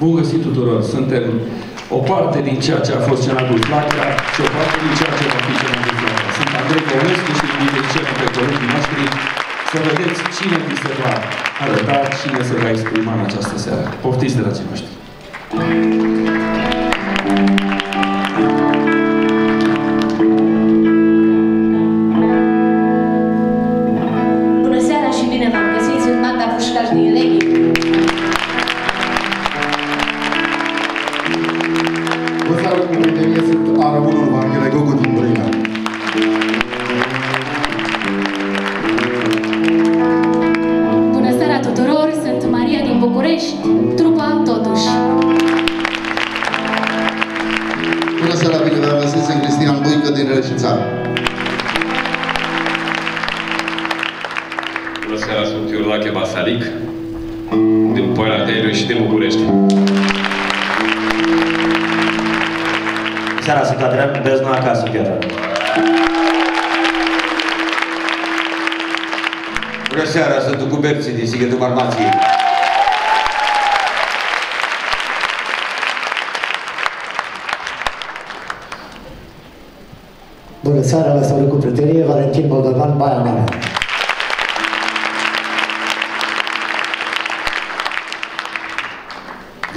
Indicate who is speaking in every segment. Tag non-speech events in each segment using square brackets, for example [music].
Speaker 1: Bun găsit tuturor! Suntem o parte din ceea ce a fost Senatul Flacca și o parte din ceea ce va fi Senatul Flacca. Sunt Andrei Căunescu și invităm pe colegii noștri să vedeți cine vi se va arăta, cine se va exprima în această seară. Poftiți, dragii noștri!
Speaker 2: Thank you.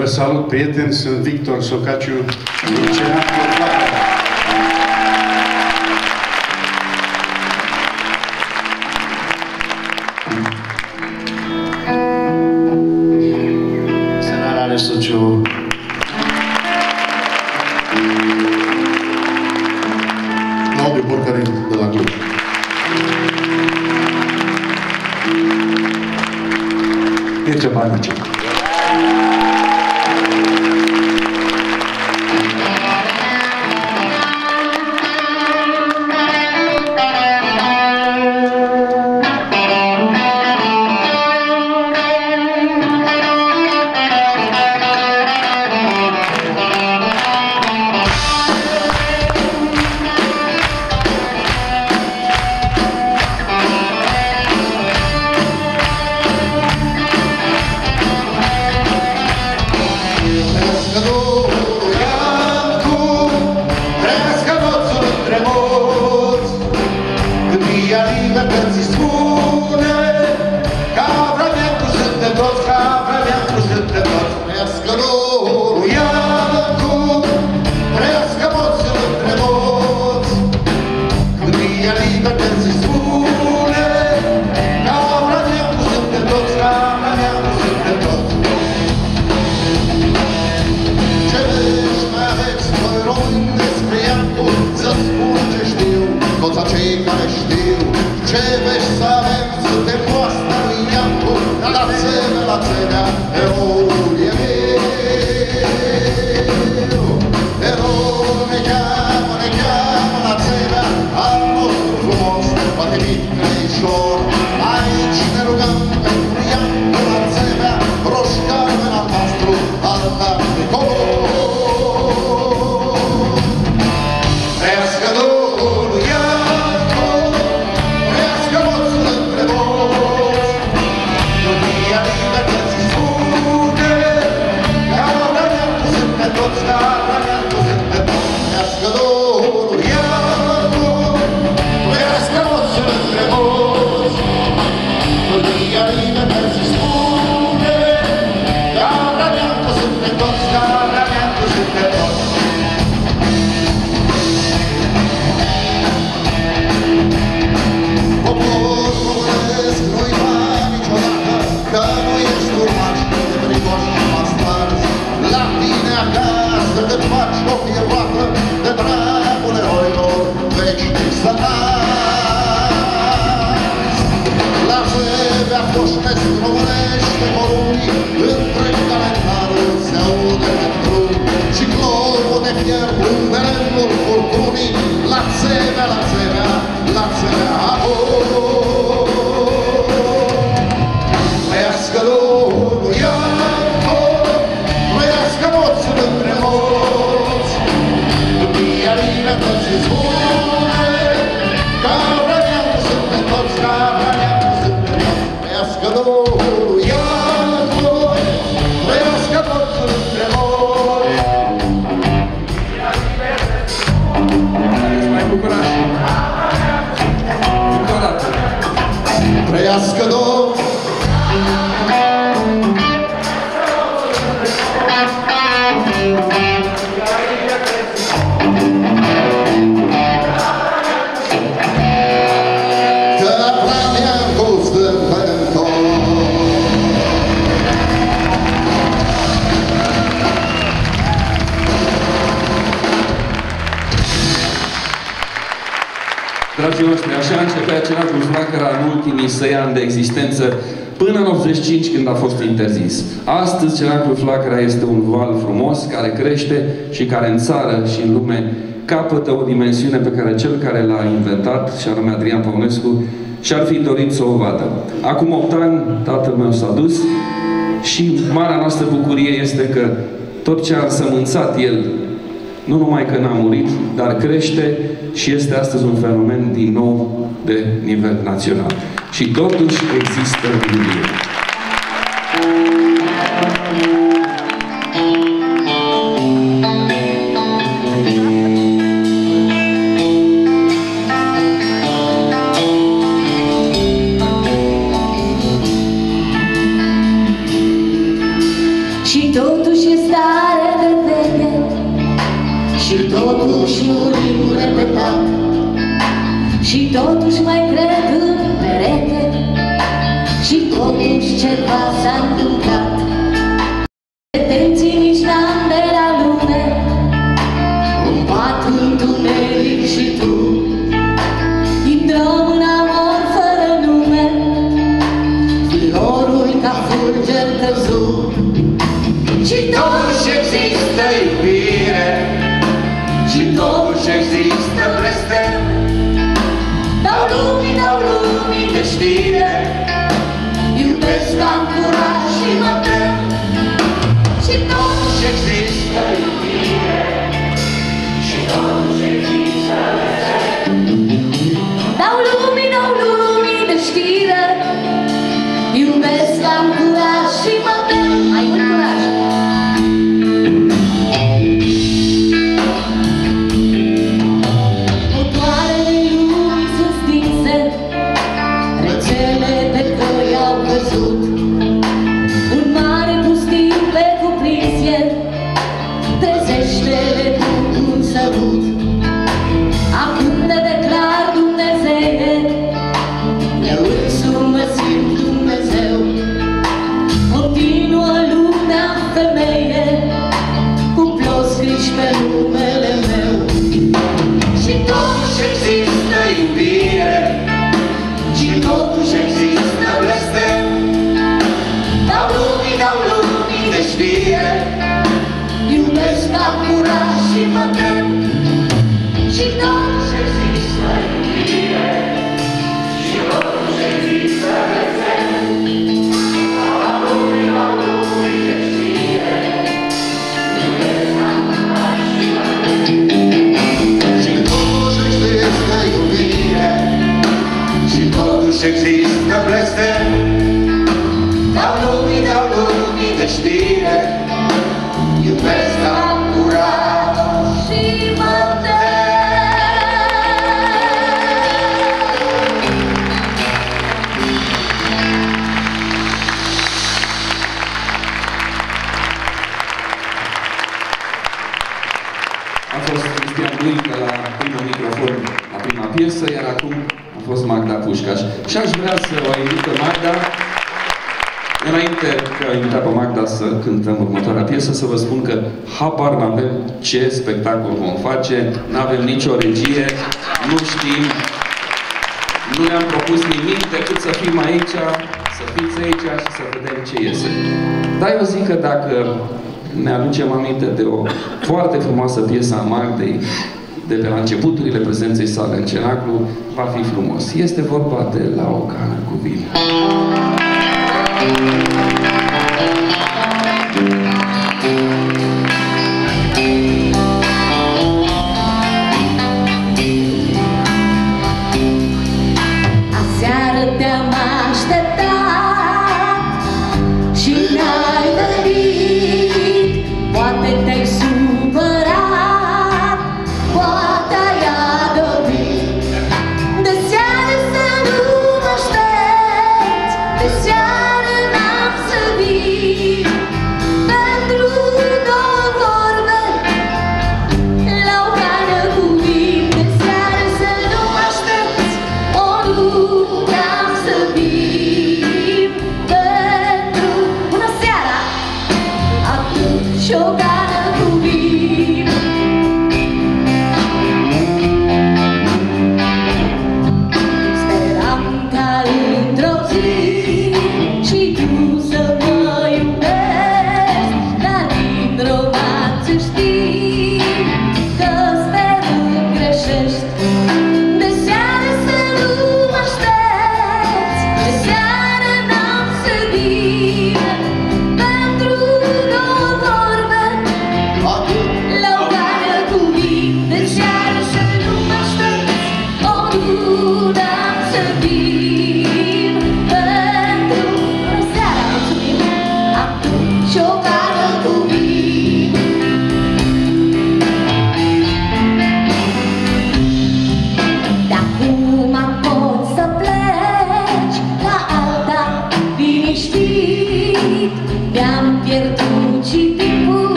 Speaker 3: Vă salut,
Speaker 4: prieteni, sunt Victor Socaciu,
Speaker 1: Lucian Cenacul Flacăra în ultimii săi ani de existență, până în 85 când a fost interzis. Astăzi Cenacul Flacăra este un val frumos care crește și care în țară și în lume capătă o dimensiune pe care cel care l-a inventat, și anume Adrian Păunescu, și-ar fi dorit să o vadă. Acum 8 ani, tatăl meu s-a dus și marea noastră bucurie este că tot ce a însămânțat el, nu numai că n-a murit, dar crește și este astăzi un fenomen din nou de nivel național. Și totuși există Biblie. Pușcaș. Și aș vrea să o invit pe Magda, înainte că a invitat pe Magda să cântăm următoarea piesă, să vă spun că habar n-avem ce spectacol vom face, n-avem nicio regie, nu știm, nu ne-am propus nimic decât să fim aici, să fiți aici și să vedem ce iese. Dar eu zic că dacă ne aducem aminte de o foarte frumoasă piesă a Magdei de pe la începuturile prezenței sale în cenaclu, va fi frumos. Este vorba de la o cană cu vin.
Speaker 5: Aseară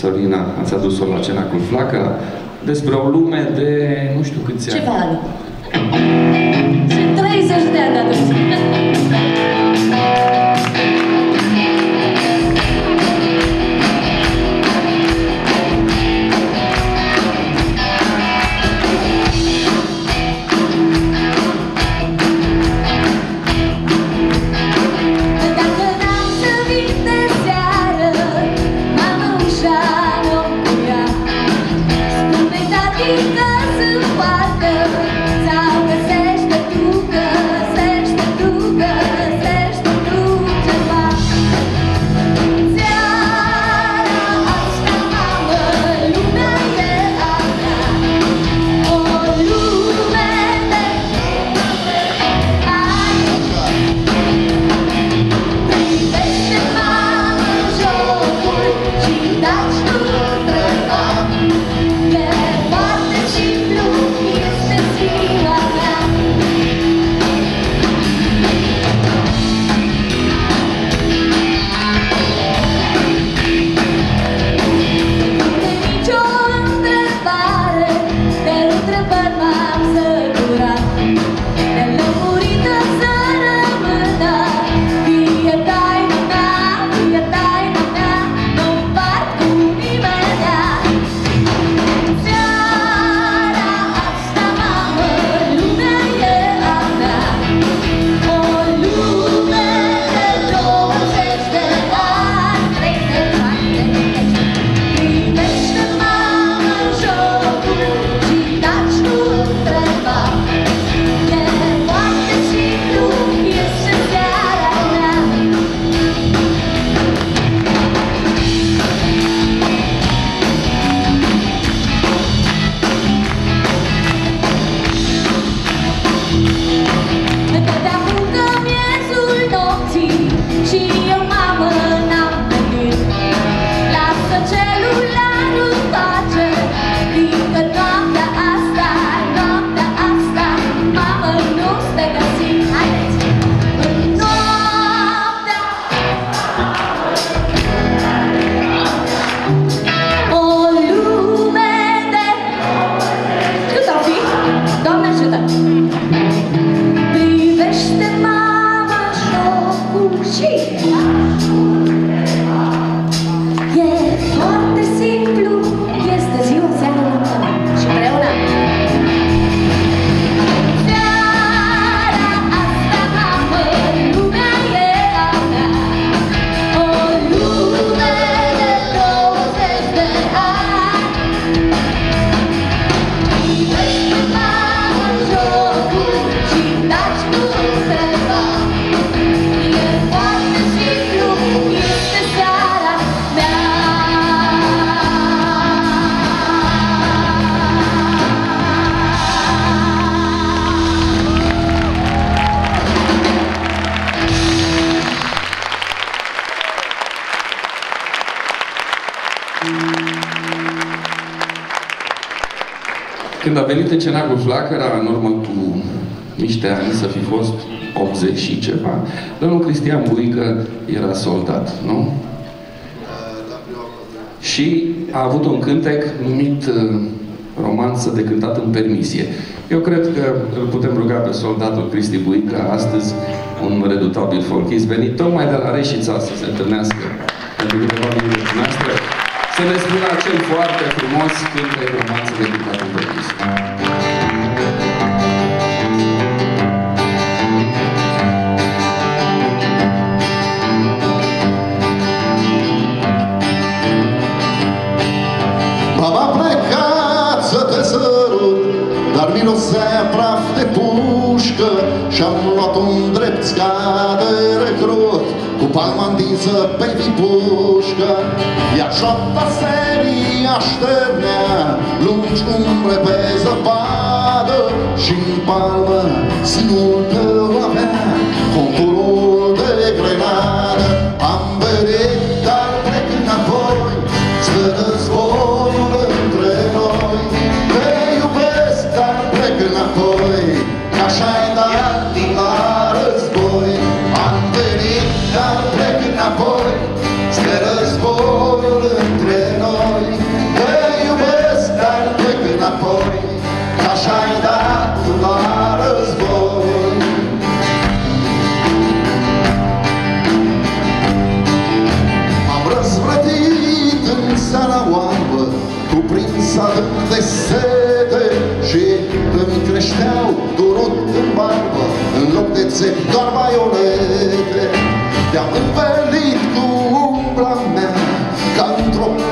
Speaker 5: Sorina, ați adus-o la cena cu flaca, despre o lume de nu știu câți ani.
Speaker 1: Ceva ani.
Speaker 5: Adică. Cristi Buica, astăzi un redutabil folchist venit tocmai de la Reșița să se întâlnească.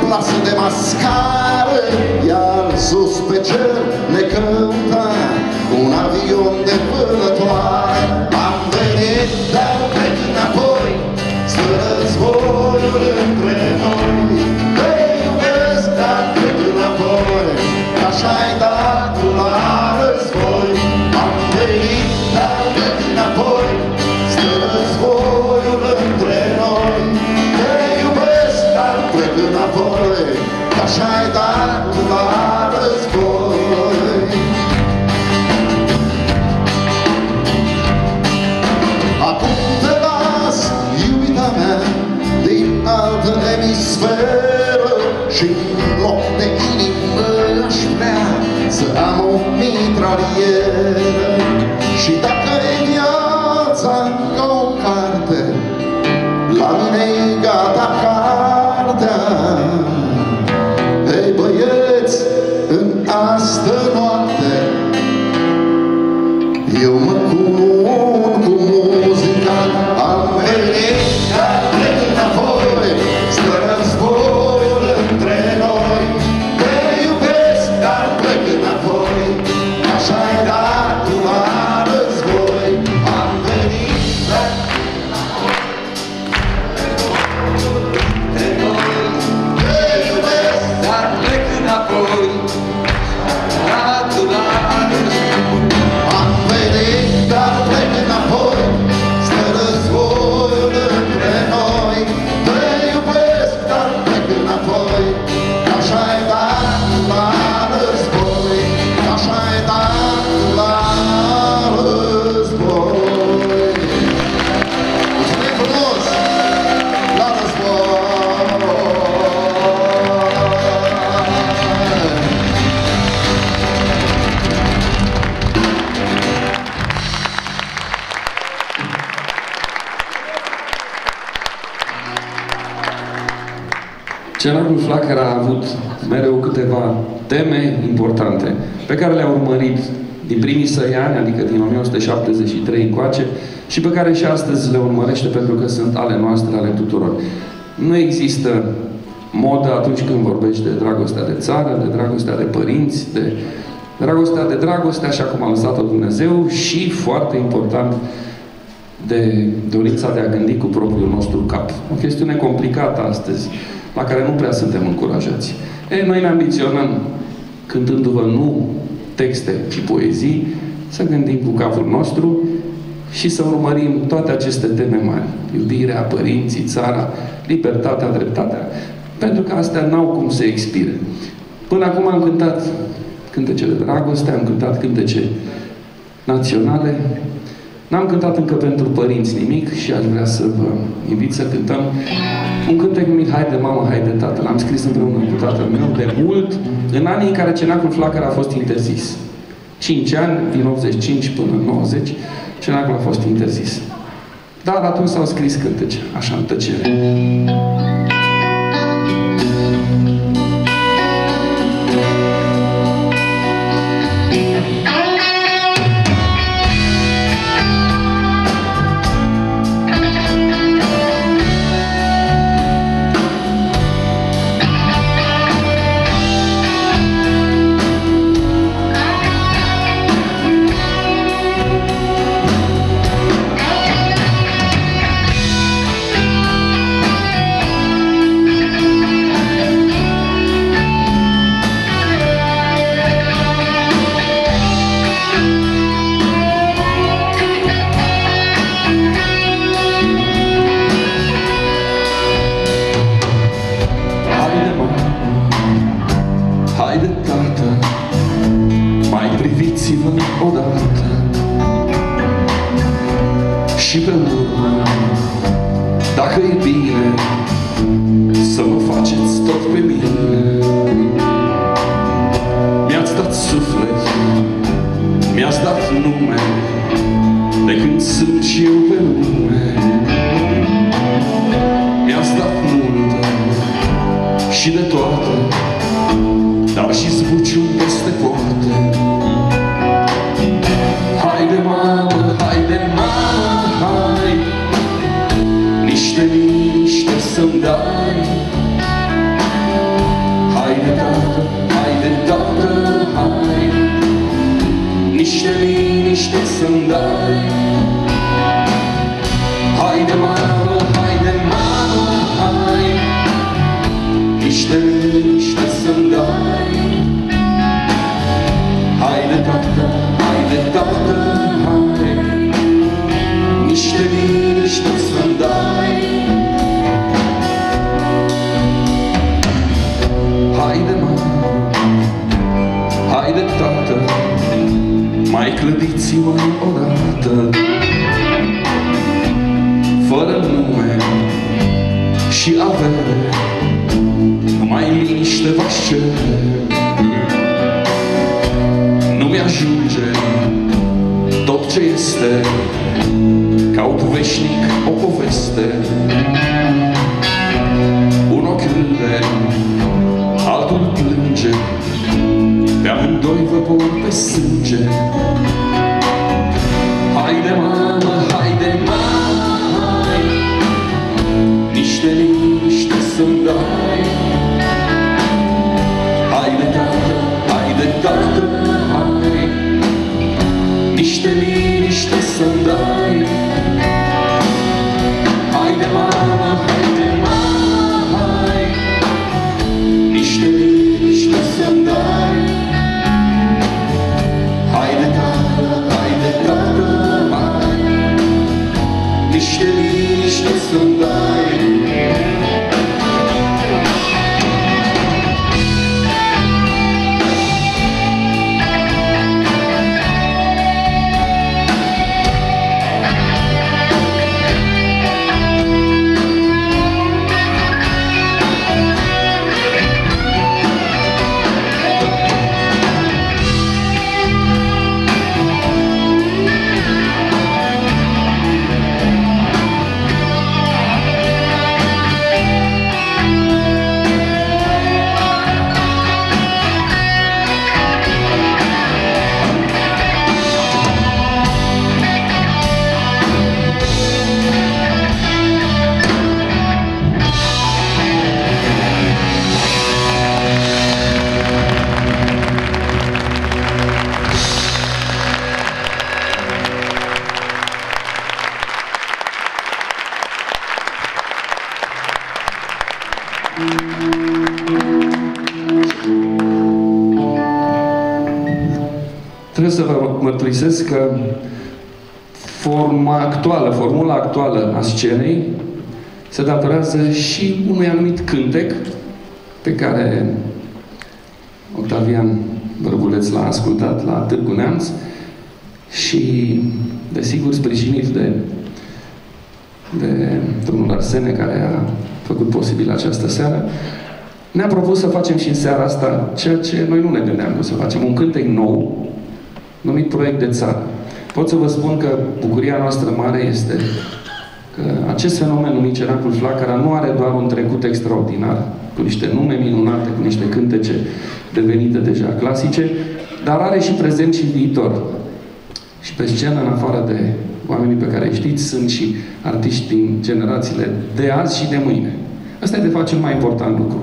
Speaker 4: Plasă de mascară Iar sus pe cer ne cânta Un avion de vânătoare o mitralieră. Și dacă e viața ca o carte, la mine e gata cartea.
Speaker 1: Teme importante pe care le-a urmărit din primii săi ani, adică din 1973 încoace, și pe care și astăzi le urmărește pentru că sunt ale noastre, ale tuturor. Nu există modă atunci când vorbești de dragostea de țară, de dragostea de părinți, de dragostea de dragoste, așa cum a lăsat-o Dumnezeu și, foarte important, de dorința de a gândi cu propriul nostru cap. O chestiune complicată astăzi, la care nu prea suntem încurajați. E, noi ne ambiționăm, cântându-vă nu texte și poezii, să gândim cu capul nostru și să urmărim toate aceste teme mari. Iubirea, părinții, țara, libertatea, dreptatea. Pentru că astea n-au cum să expire. Până acum am cântat cântece de dragoste, am cântat cântece naționale, N-am cântat încă pentru părinți nimic și aș vrea să vă invit să cântăm un cântec numit Hai de mamă, hai de tată. L-am scris împreună cu tatăl meu de mult, în anii în care cenacul flacăr a fost interzis. 5 ani, din 85 până în 90, cenacul a fost interzis. Dar atunci s-au scris cântece, așa în tăcere. Scenei se datorează și unui anumit cântec pe care Octavian Bărbuleț l-a ascultat la Târgu Neamț și, desigur, sprijinit de, de domnul Arsene, care a făcut posibil această seară, ne-a propus să facem și în seara asta ceea ce noi nu ne gândeam să facem, un cântec nou, numit Proiect de Țară. Pot să vă spun că bucuria noastră mare este că acest fenomen numit Ceracul Flacăra nu are doar un trecut extraordinar, cu niște nume minunate, cu niște cântece devenite deja clasice, dar are și prezent și viitor. Și pe scenă, în afară de oamenii pe care îi știți, sunt și artiști din generațiile de azi și de mâine. Asta e, de fapt, cel mai important lucru.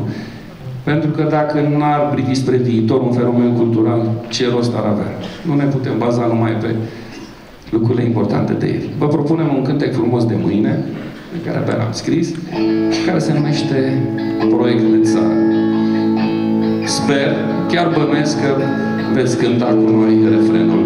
Speaker 1: Pentru că dacă n-ar privi spre viitor un fenomen cultural, ce rost ar avea? Nu ne putem baza numai pe lucrurile importante de ieri. Vă propunem un cântec frumos de mâine, pe care abia l-am scris, care se numește Proiect de țară. Sper, chiar bănuiesc că veți cânta cu noi refrenul.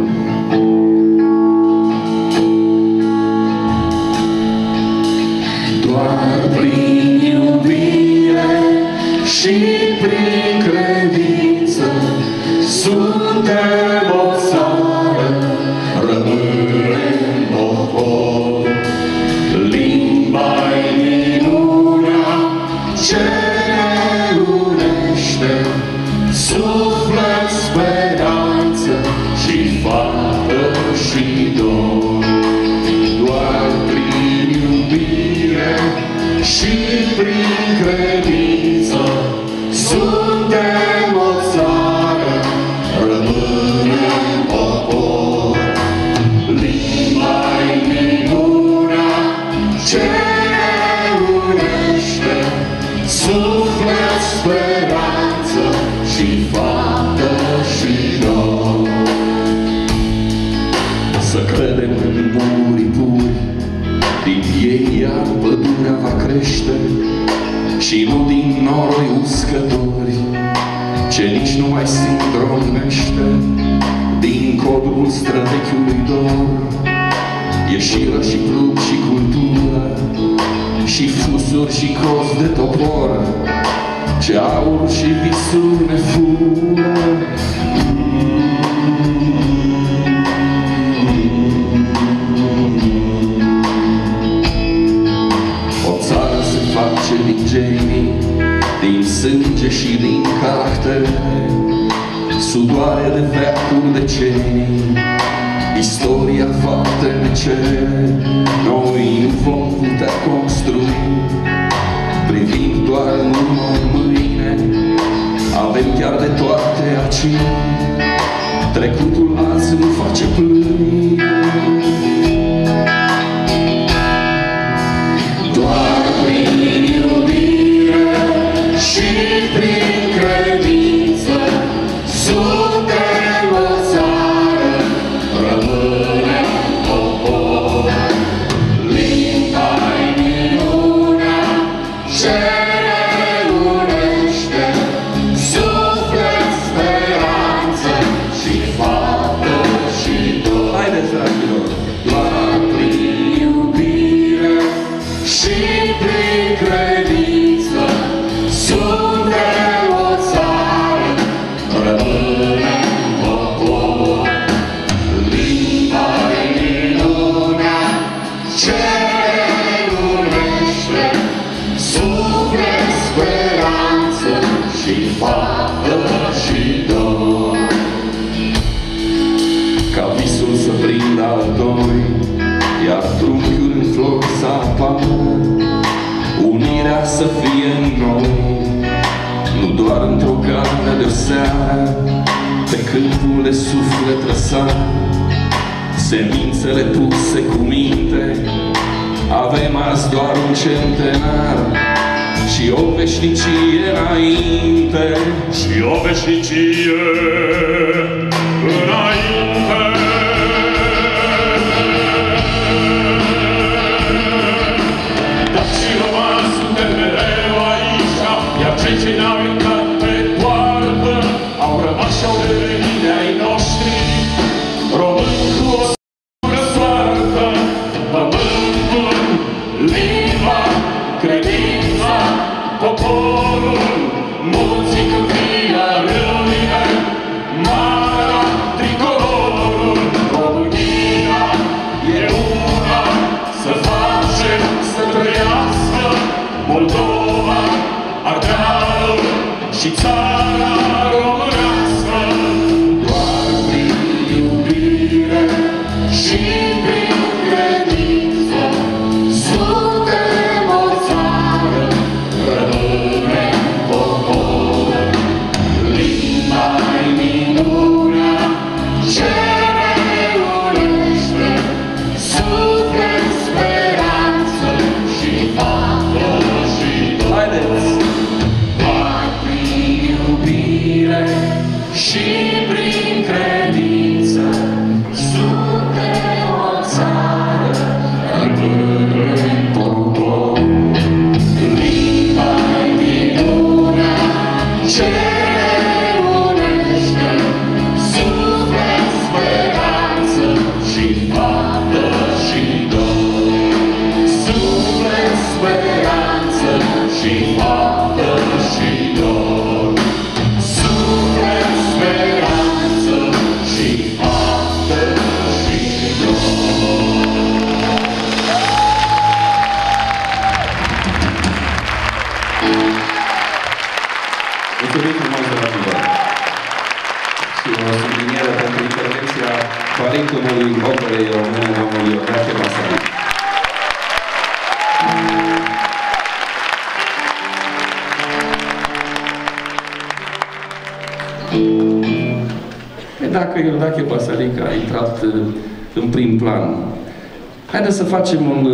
Speaker 1: facem un,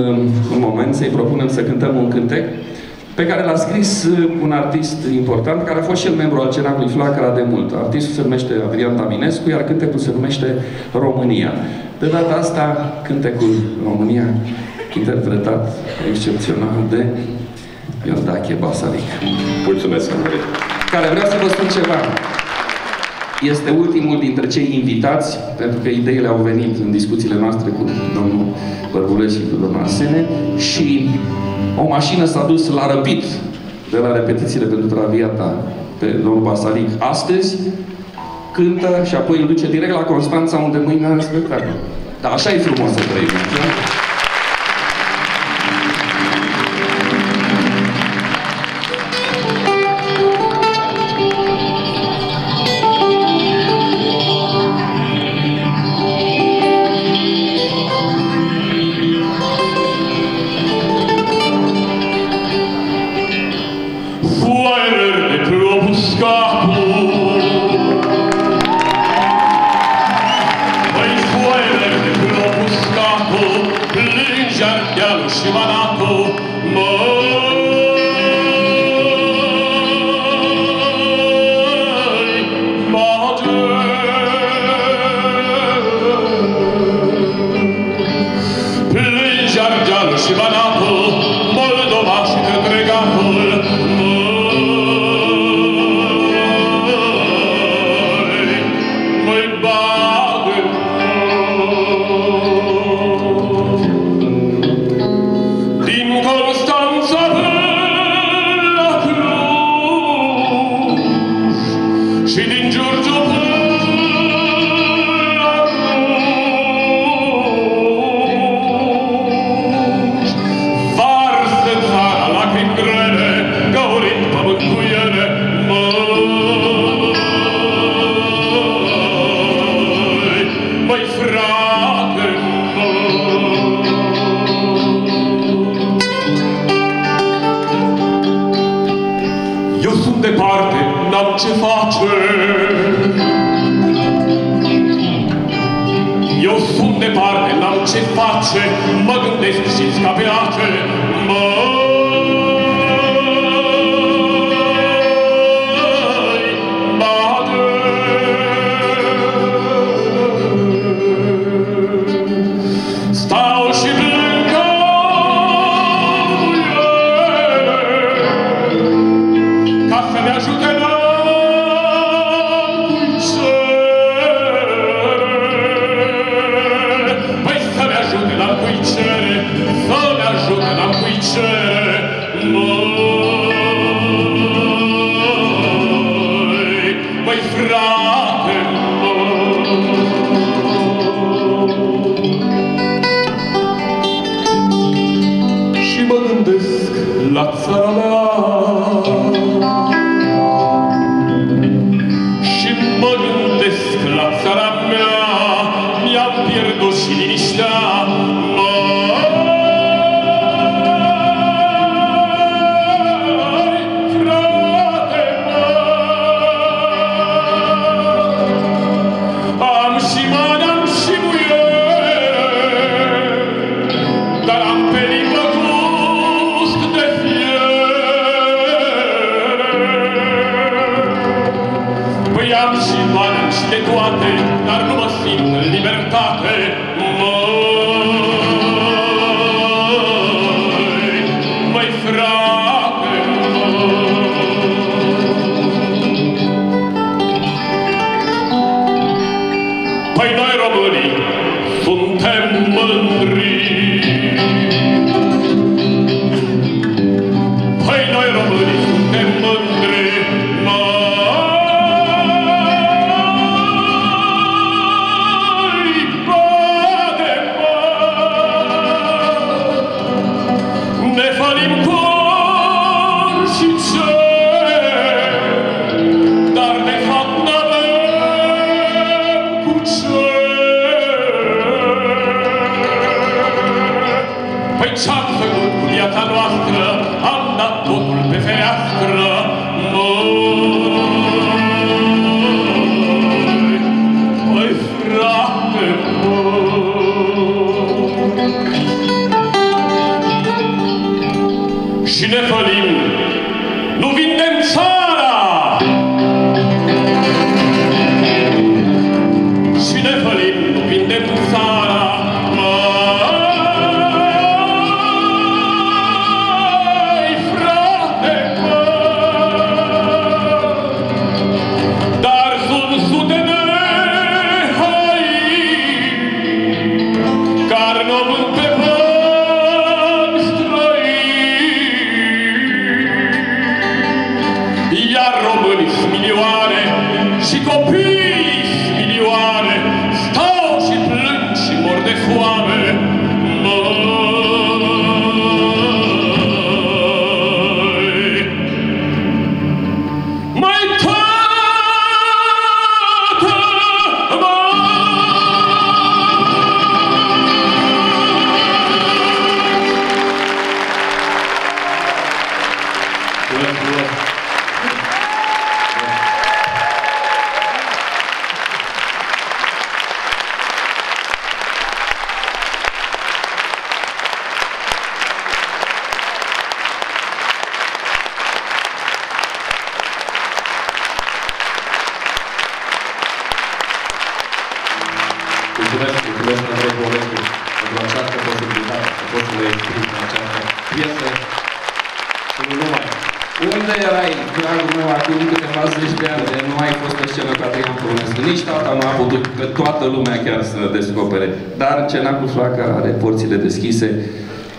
Speaker 1: un moment, să-i propunem să cântăm un cântec pe care l-a scris uh, un artist important, care a fost și el membru al Cenacului Flacăra de mult. Artistul se numește Adrian Taminescu, iar cântecul se numește România. De data asta, cântecul România, interpretat excepțional de
Speaker 6: Iordache Basalic.
Speaker 1: Mulțumesc, Andrei!
Speaker 6: Care vreau să vă spun ceva este ultimul dintre cei invitați, pentru că ideile au venit în discuțiile noastre cu domnul Bărbule și cu domnul Asene, și o mașină s-a dus la răpit de la repetițiile pentru Traviata pe domnul Basaric astăzi, cântă și apoi îl duce direct la Constanța, unde mâine are spectacol. Dar așa e frumos să trăim.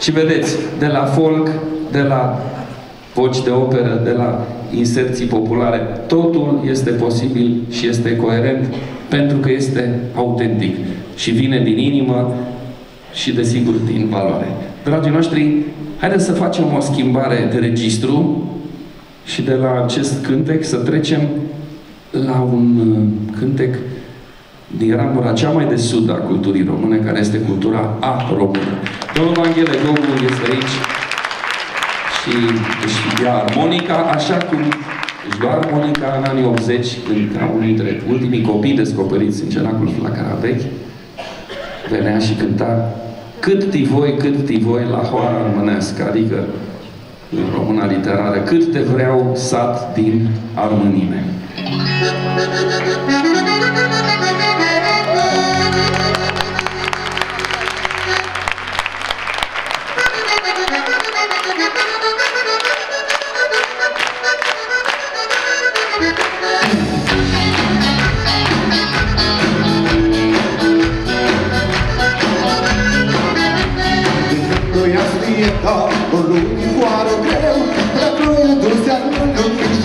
Speaker 1: Și vedeți, de la folk, de la voci de operă, de la inserții populare, totul este posibil și este coerent pentru că este autentic și vine din inimă și, desigur, din valoare. Dragii noștri, haideți să facem o schimbare de registru și de la acest cântec să trecem la un uh, cântec din ramura cea mai de sud a culturii române, care este cultura a română. Domnul Vanghele Gogu este aici și își ia armonica, așa cum își lua armonica în anii 80, când ca unul dintre ultimii copii descoperiți în cenacul Flacăra vechi, venea și cânta cât tivoi, cât tivoi la hoara românească, adică în româna literară, cât te vreau sat din armânime.
Speaker 7: Noi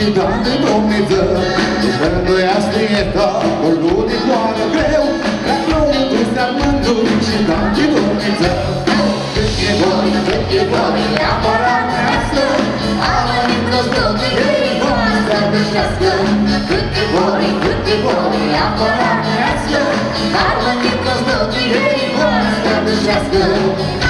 Speaker 7: armându și dat de Dumnezeu. Când noi aslieta, o lunioară greu, Dacă noi dus armându și dat de Dumnezeu. Cât e voi, cât e voi, neapărat nească, Armânii prostoți, ei voastră dușească. Cât e voi, cât e voi, neapărat nească, Armânii prostoți, ei voastră dușească. Mi-aduc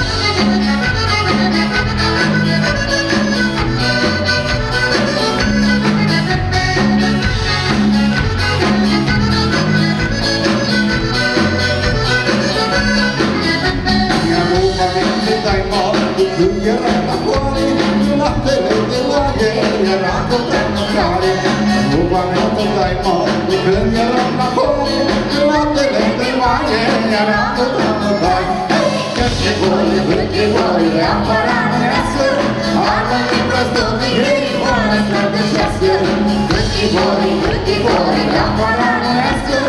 Speaker 7: tot mâncare. Mi-aduc aminte, dai mare, când eram la coare, Laptele de oaie era tot mâncare. Cât e voi, cât e voi, neapărat nească, Armânii prostovi, ei voară să dușească. Cât e voi, cât e voi, neapărat nească,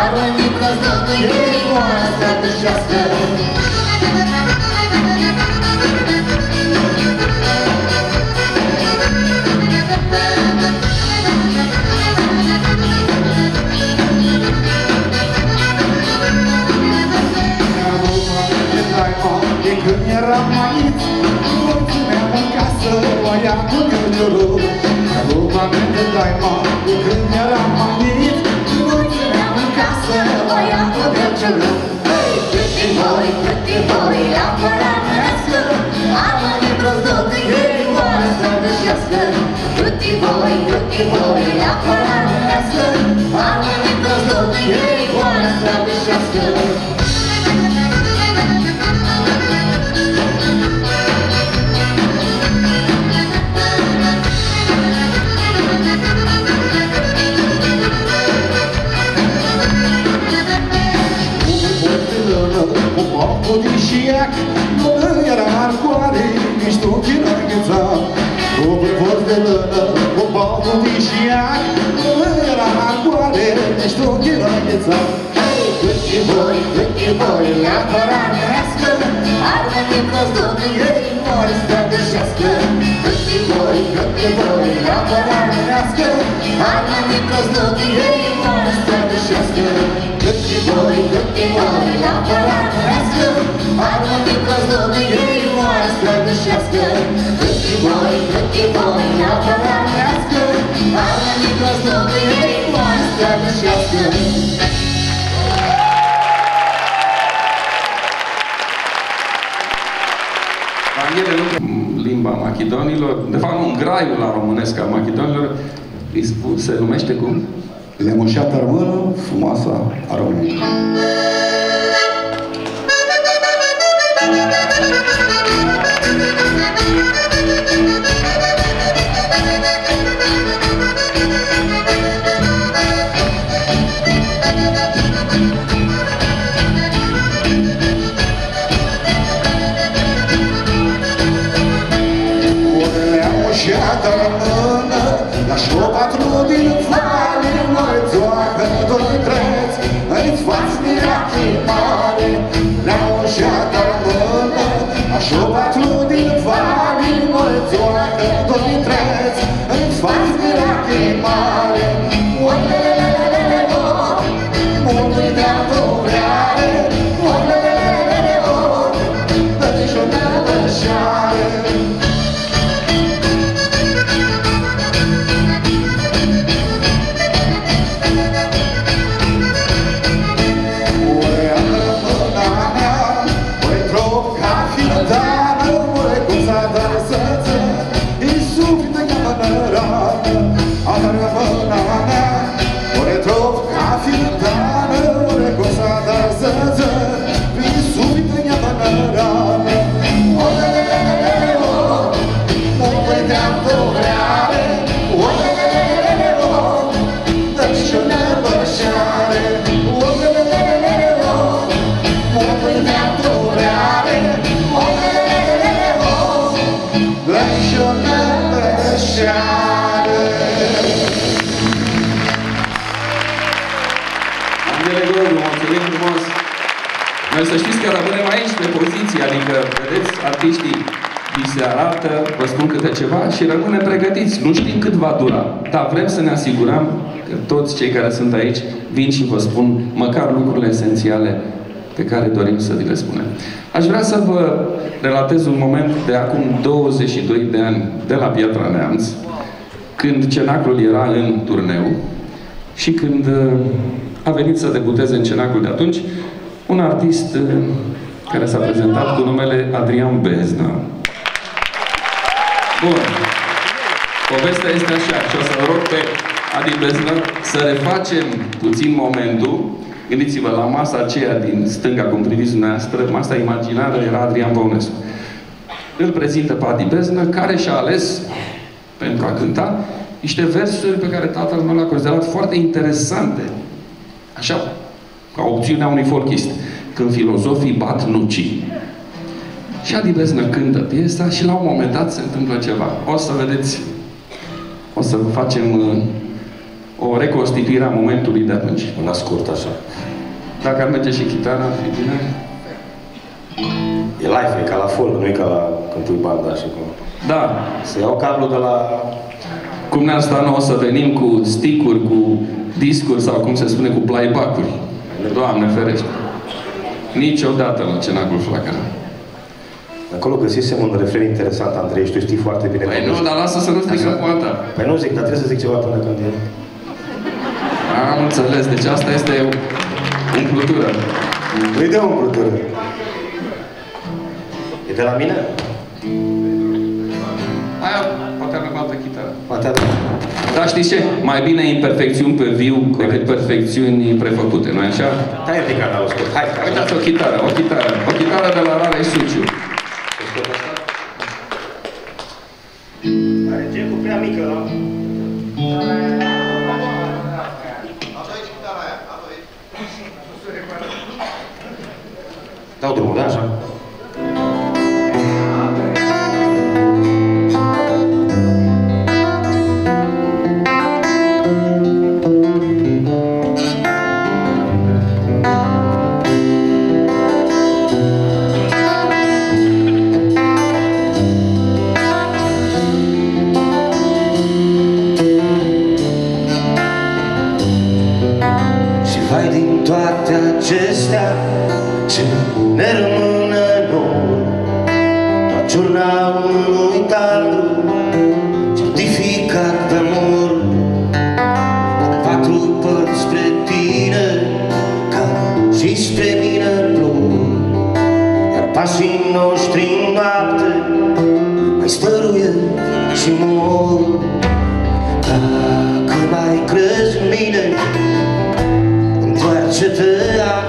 Speaker 7: Armânii prostovi, ei voară să dușească. De cu gândurul. Aduc aminte, dai mă, de când eram aici, noi țineam în casă oaia cu gândurul. Cât e voi, cât e voi, apărat nească, Armanii prostoți, ei voară să dușească. Cât e voi, cât e voi, apărat nească, Armanii prostoți, ei voară să dușească. Cu portul din șiac Nu era arcoare Nici tu nu îngheța Cu fost de lână Cu portul din șiac Nu era arcoare Nici tu nu îngheța Cât e voi, cât e voi Neapărat nească Armeni prostoți Ei mori să găsească Cât e voi, cât e voi Neapărat nească Armeni prostoți Ei mori să găsească Cât e voi, cât e voi Neapărat nească Armeni prostoți Ei mori să găsească Cât e voi, cât e voi Neapărat nească Armeni prostoți Ei mori să găsească
Speaker 6: Vanghele nu
Speaker 1: machidonilor, de fapt nu, graiul la românesc al machidonilor, îi spu- se numește cum?
Speaker 8: Lemușata română, frumoasa a română.
Speaker 7: Din vale, mai joacă doi treți, îți faci miracole mare. Lemușata română, la șopatru din vale, mai joacă doi treți,
Speaker 1: se arată, vă spun câte ceva și rămânem pregătiți. Nu știm cât va dura, dar vrem să ne asigurăm că toți cei care sunt aici vin și vă spun măcar lucrurile esențiale pe care dorim să vi le spunem. Aș vrea să vă relatez un moment de acum 22 de ani de la Piatra Neamț, când Cenaclul era în turneu și când uh, a venit să debuteze în Cenaclul de atunci un artist uh, care s-a prezentat cu numele Adrian Bezna. Bun. Povestea este așa și o să rog pe Adi Bezna să refacem puțin momentul. Gândiți-vă, la masa aceea din stânga, cum priviți dumneavoastră, masa imaginară era Adrian Băunescu. Îl prezintă pe Adi Beznă, care și-a ales pentru a cânta niște versuri pe care tatăl meu le-a considerat foarte interesante. Așa, ca opțiunea unui folchist. Când filozofii bat nucii. Și Adi Beznă cântă piesa și la un moment dat se întâmplă ceva. O să vedeți, o să facem uh, o reconstituire a momentului de atunci.
Speaker 9: Una scurt așa.
Speaker 1: Dacă ar merge și chitara, ar fi bine.
Speaker 9: E live, e ca la folk, nu e ca la când pui banda și cum.
Speaker 1: Da.
Speaker 9: Să iau cablul de la...
Speaker 1: Cum ne-ar sta nouă să venim cu sticuri, cu discuri sau cum se spune, cu playback-uri. Doamne ferește. Niciodată la Cenacul Flacăra.
Speaker 9: Acolo găsisem un refren interesant, Andrei, și tu știi foarte bine.
Speaker 1: Păi nu, dar lasă să nu strică poata.
Speaker 9: Păi nu zic, dar trebuie să zic ceva până când e.
Speaker 1: Am înțeles, deci asta este umplutură.
Speaker 9: Nu-i de umplutură. E de la mine?
Speaker 1: Aia poate avem altă chitară.
Speaker 9: Poate avem.
Speaker 1: Dar știți ce? Mai bine imperfecțiuni pe viu decât perfecțiuni prefăcute, nu-i așa?
Speaker 9: Hai ridica canalul scurt. Hai, hai.
Speaker 1: Uitați o chitară, o chitară. O chitară de la Rare Suciu.
Speaker 9: Cu prea mică, da? Dau Întoarce-te acasă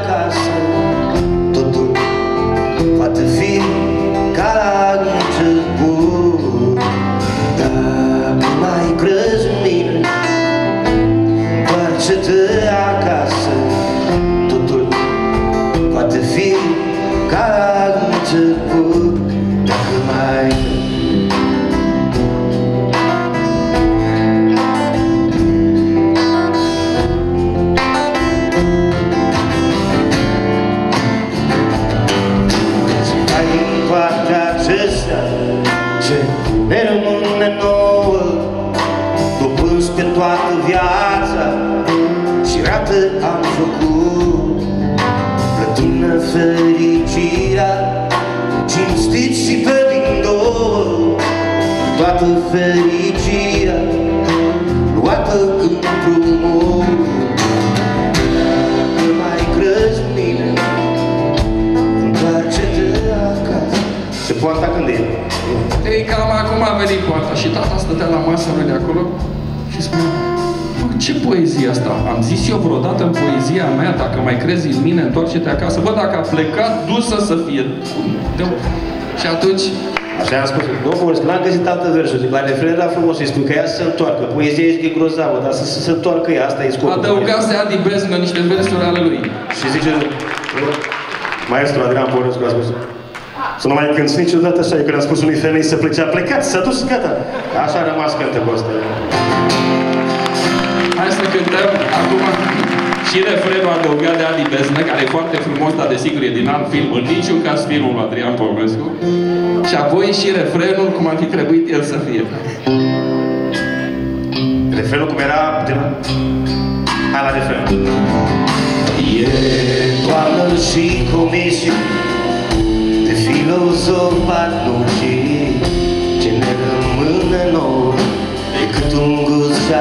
Speaker 10: Așa am spus, nu, Boris, n-am găsit altă versul. Zic, la refren era frumos, îi spun că ea să se întoarcă. Poezia zic că e grozavă, dar să, să se întoarcă ea, asta e scopul.
Speaker 1: adăugase Adi Beznă niște versuri ale lui.
Speaker 10: Și zice, maestru Adrian Borescu a spus, să nu mai cânti niciodată așa, e când am spus unui femei să plece, a plecat, s-a dus, gata. Așa a rămas cântecul ăsta.
Speaker 1: Hai să cântăm acum și refrenul adăugat de Adi Beznă, care e foarte frumos, dar desigur e din alt film, în niciun caz filmul lui Adrian Popescu. Și apoi și refrenul cum ar fi trebuit el să fie.
Speaker 10: Refrenul cum era, de la... Hai la refren.
Speaker 9: E toamnă și comisii De filozofa nucii Ce ne rămâne nouă Decât un gust și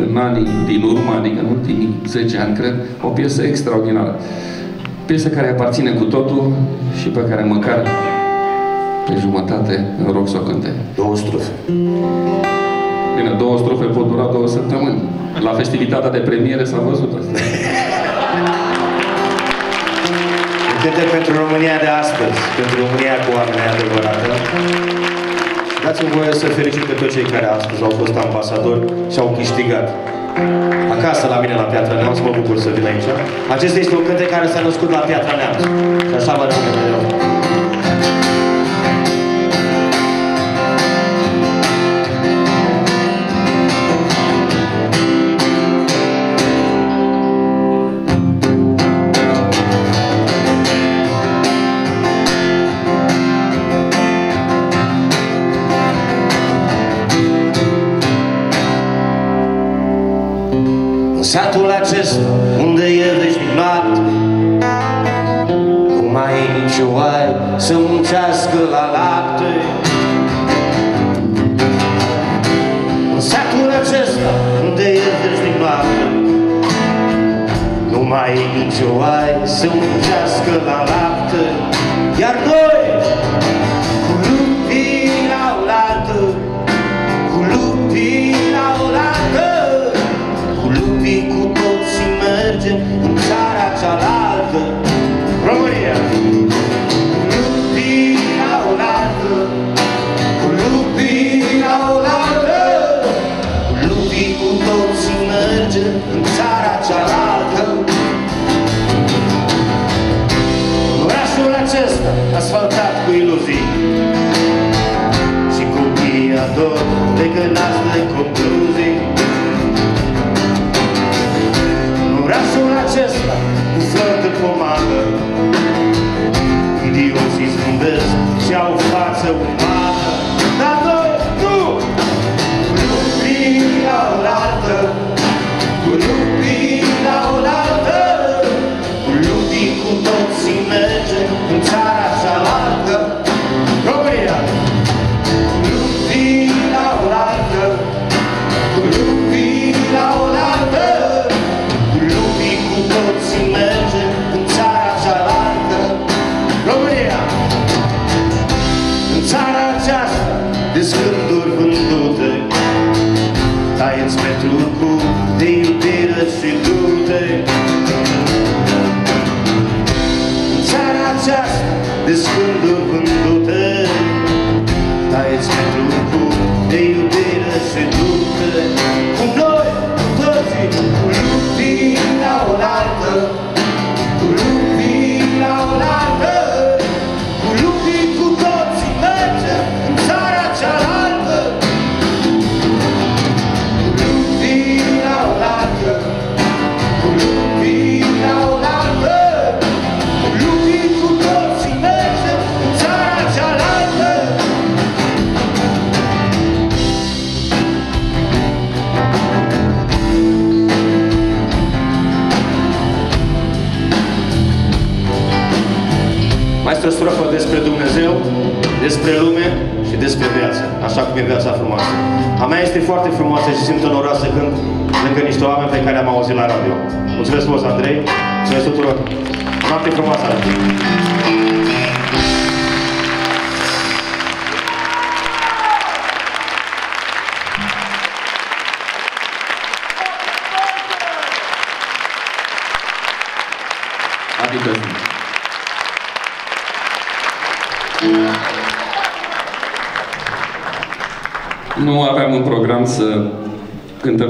Speaker 9: în
Speaker 1: anii din urmă, adică în ultimii 10 ani, cred, o piesă extraordinară. Piesă care aparține cu totul și pe care măcar pe jumătate în rog să o cânte.
Speaker 10: Două strofe.
Speaker 1: Bine, două strofe pot dura două săptămâni. La festivitatea de premiere s-a văzut asta.
Speaker 10: Cântec pentru România de astăzi, pentru România cu oameni adevărată. Dați-mi voie să felicit pe toți cei care astăzi au fost ambasadori și au câștigat. Acasă la mine la Piatra Neamț, mă bucur să vin aici. Acesta este un cântec care s-a născut la Piatra Neamț. Și așa vă rămâne mereu. Acesta unde e veșnic noapte Nu mai e nicio oaie să muncească la lapte? În satul acesta unde e veșnic noapte Nu mai e nicio oaie să muncească la lapte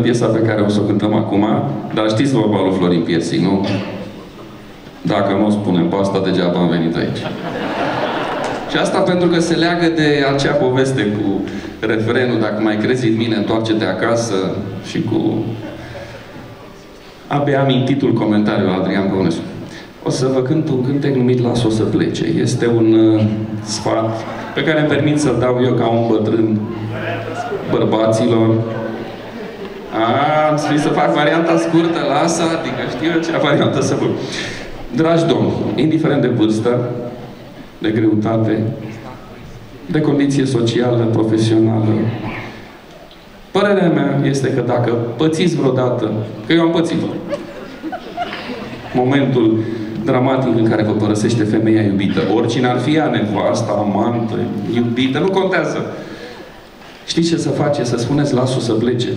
Speaker 1: piesa pe care o să o cântăm acum, dar știți vorba lui Florin Pieții, nu? Dacă nu o spunem pe asta, degeaba am venit aici. Și asta pentru că se leagă de acea poveste cu refrenul, dacă mai crezi în mine, întoarce-te acasă și cu abia amintitul comentariu al Adrian Băunescu. O să vă cânt un cântec numit Las-o să plece. Este un uh, sfat pe care îmi permit să-l dau eu ca un bătrân bărbaților. A, am spus să fac varianta scurtă, lasă, adică știu eu ce variantă să fac. Dragi domni, indiferent de vârstă, de greutate, de condiție socială, profesională, părerea mea este că dacă pățiți vreodată, că eu am pățit momentul dramatic în care vă părăsește femeia iubită, oricine ar fi ea, nevasta, amantă, iubită, nu contează. Știți ce să face? Să spuneți, las-o să plece.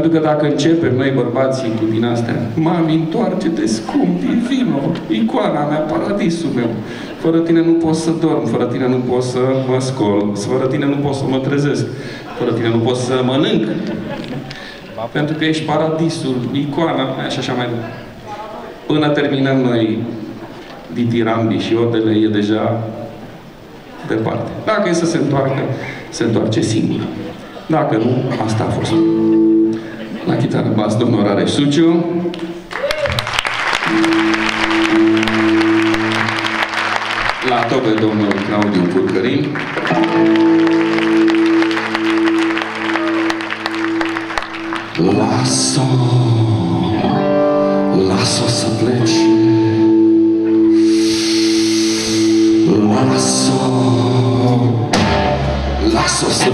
Speaker 1: Pentru că dacă începem noi bărbații cu din astea, mami, întoarce-te scumpi, vino, icoana mea, paradisul meu. Fără tine nu pot să dorm, fără tine nu pot să mă scol, fără tine nu pot să mă trezesc, fără tine nu pot să mănânc. Pentru că ești paradisul, icoana mea și așa mai departe. Până terminăm noi ditirambii și odele, e deja departe. Dacă e să se întoarcă, se întoarce singur. Dacă nu, asta a fost. La chitară bas, domnul Rareș Suciu. La tobe, domnul Claudiu Purcărin. Lasă, lasă să plece. Lasă, lasă să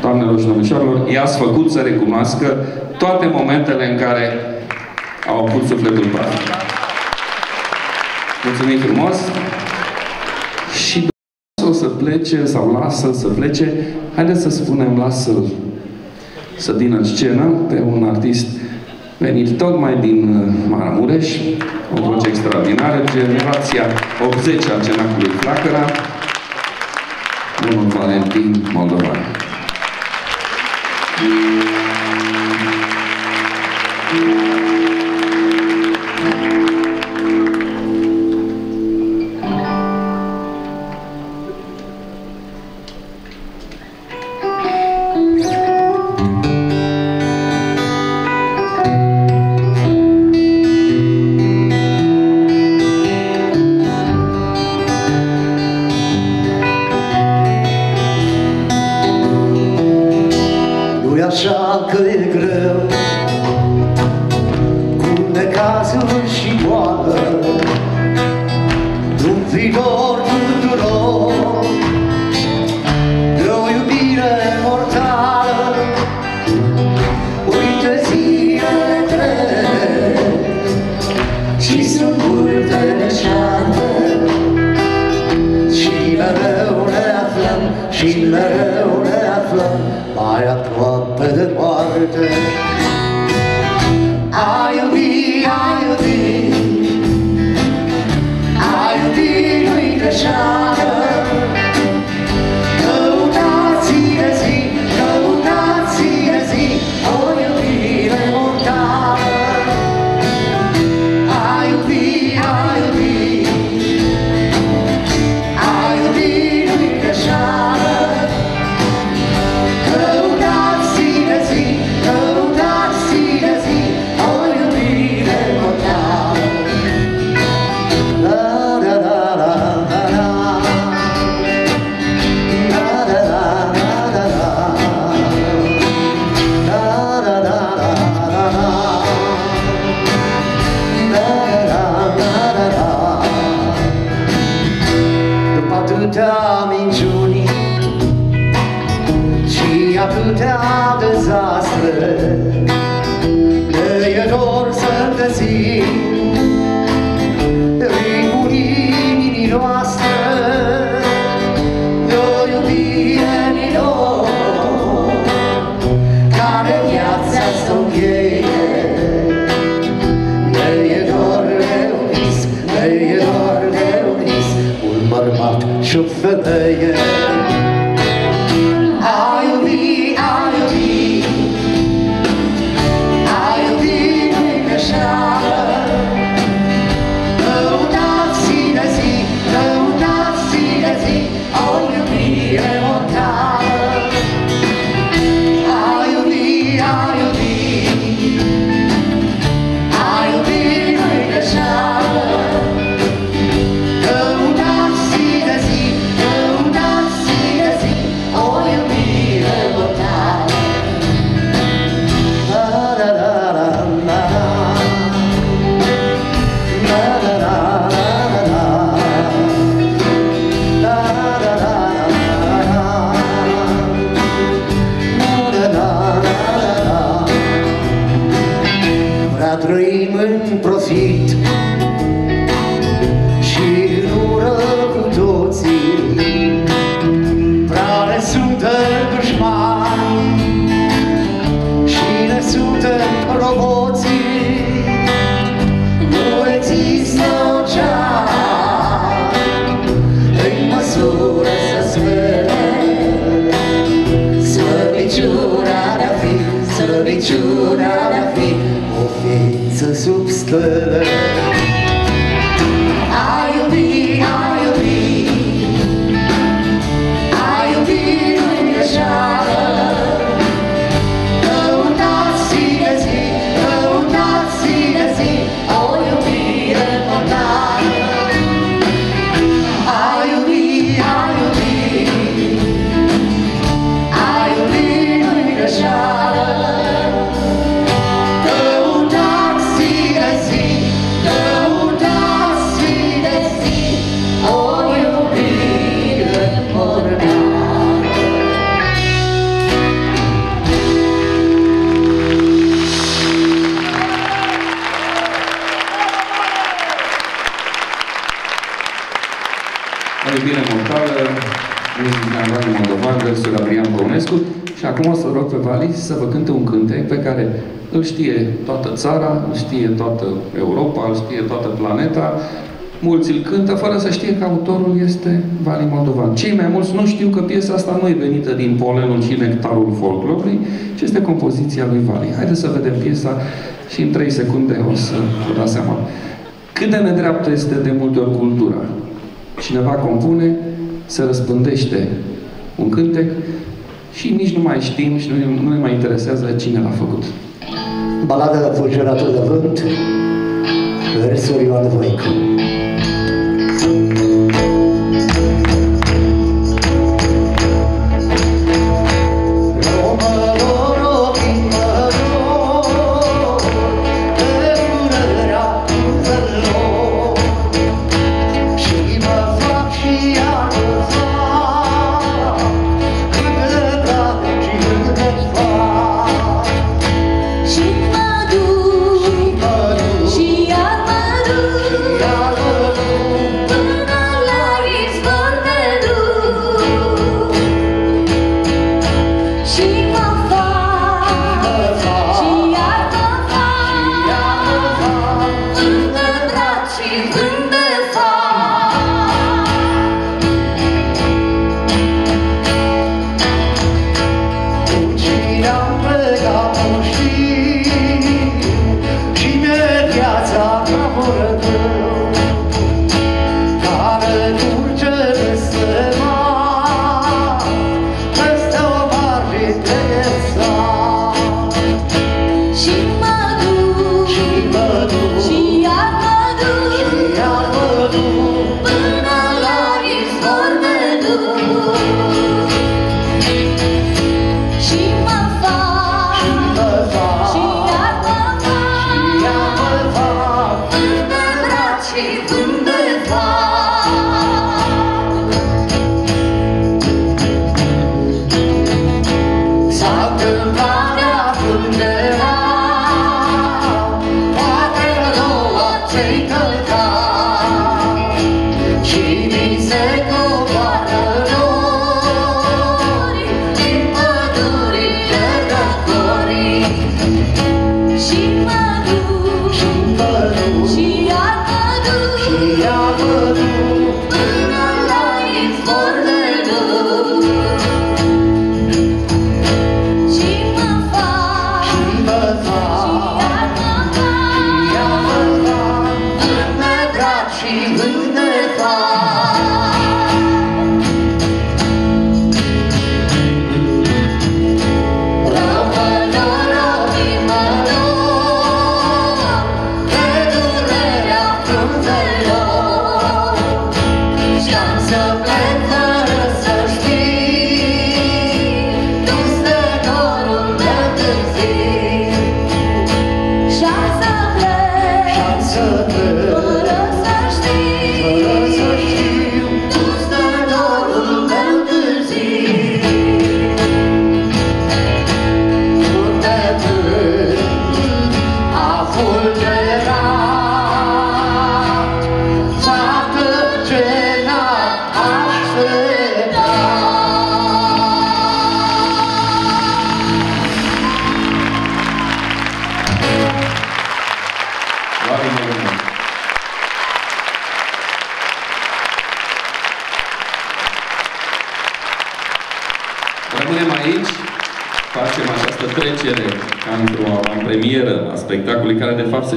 Speaker 5: doamnelor și domnișoarelor, i-ați făcut să recunoască toate momentele în care au pus sufletul praf. Mulțumim frumos! Și o să plece sau lasă să plece, haideți să spunem lasă să vină în scenă pe un artist venit tocmai din uh, Maramureș, o voce extraordinară, generația 80 a cenacului Flacăra, domnul Valentin Moldovan.
Speaker 1: Thank you. Țara, îl știe toată Europa, îl știe toată planeta. Mulți îl cântă fără să știe că autorul este Vali Moldovan. Cei mai mulți nu știu că piesa asta nu e venită din polenul și nectarul folclorului, ci este compoziția lui Vali. Haideți să vedem piesa și în 3 secunde o să vă dați seama. Cât de nedreaptă este de multe ori cultura. Cineva compune, se răspândește un cântec și nici nu mai știm și nu, nu ne mai interesează cine l-a făcut.
Speaker 5: Balada Fulgeratul de vânt, versul Ioan Voicu.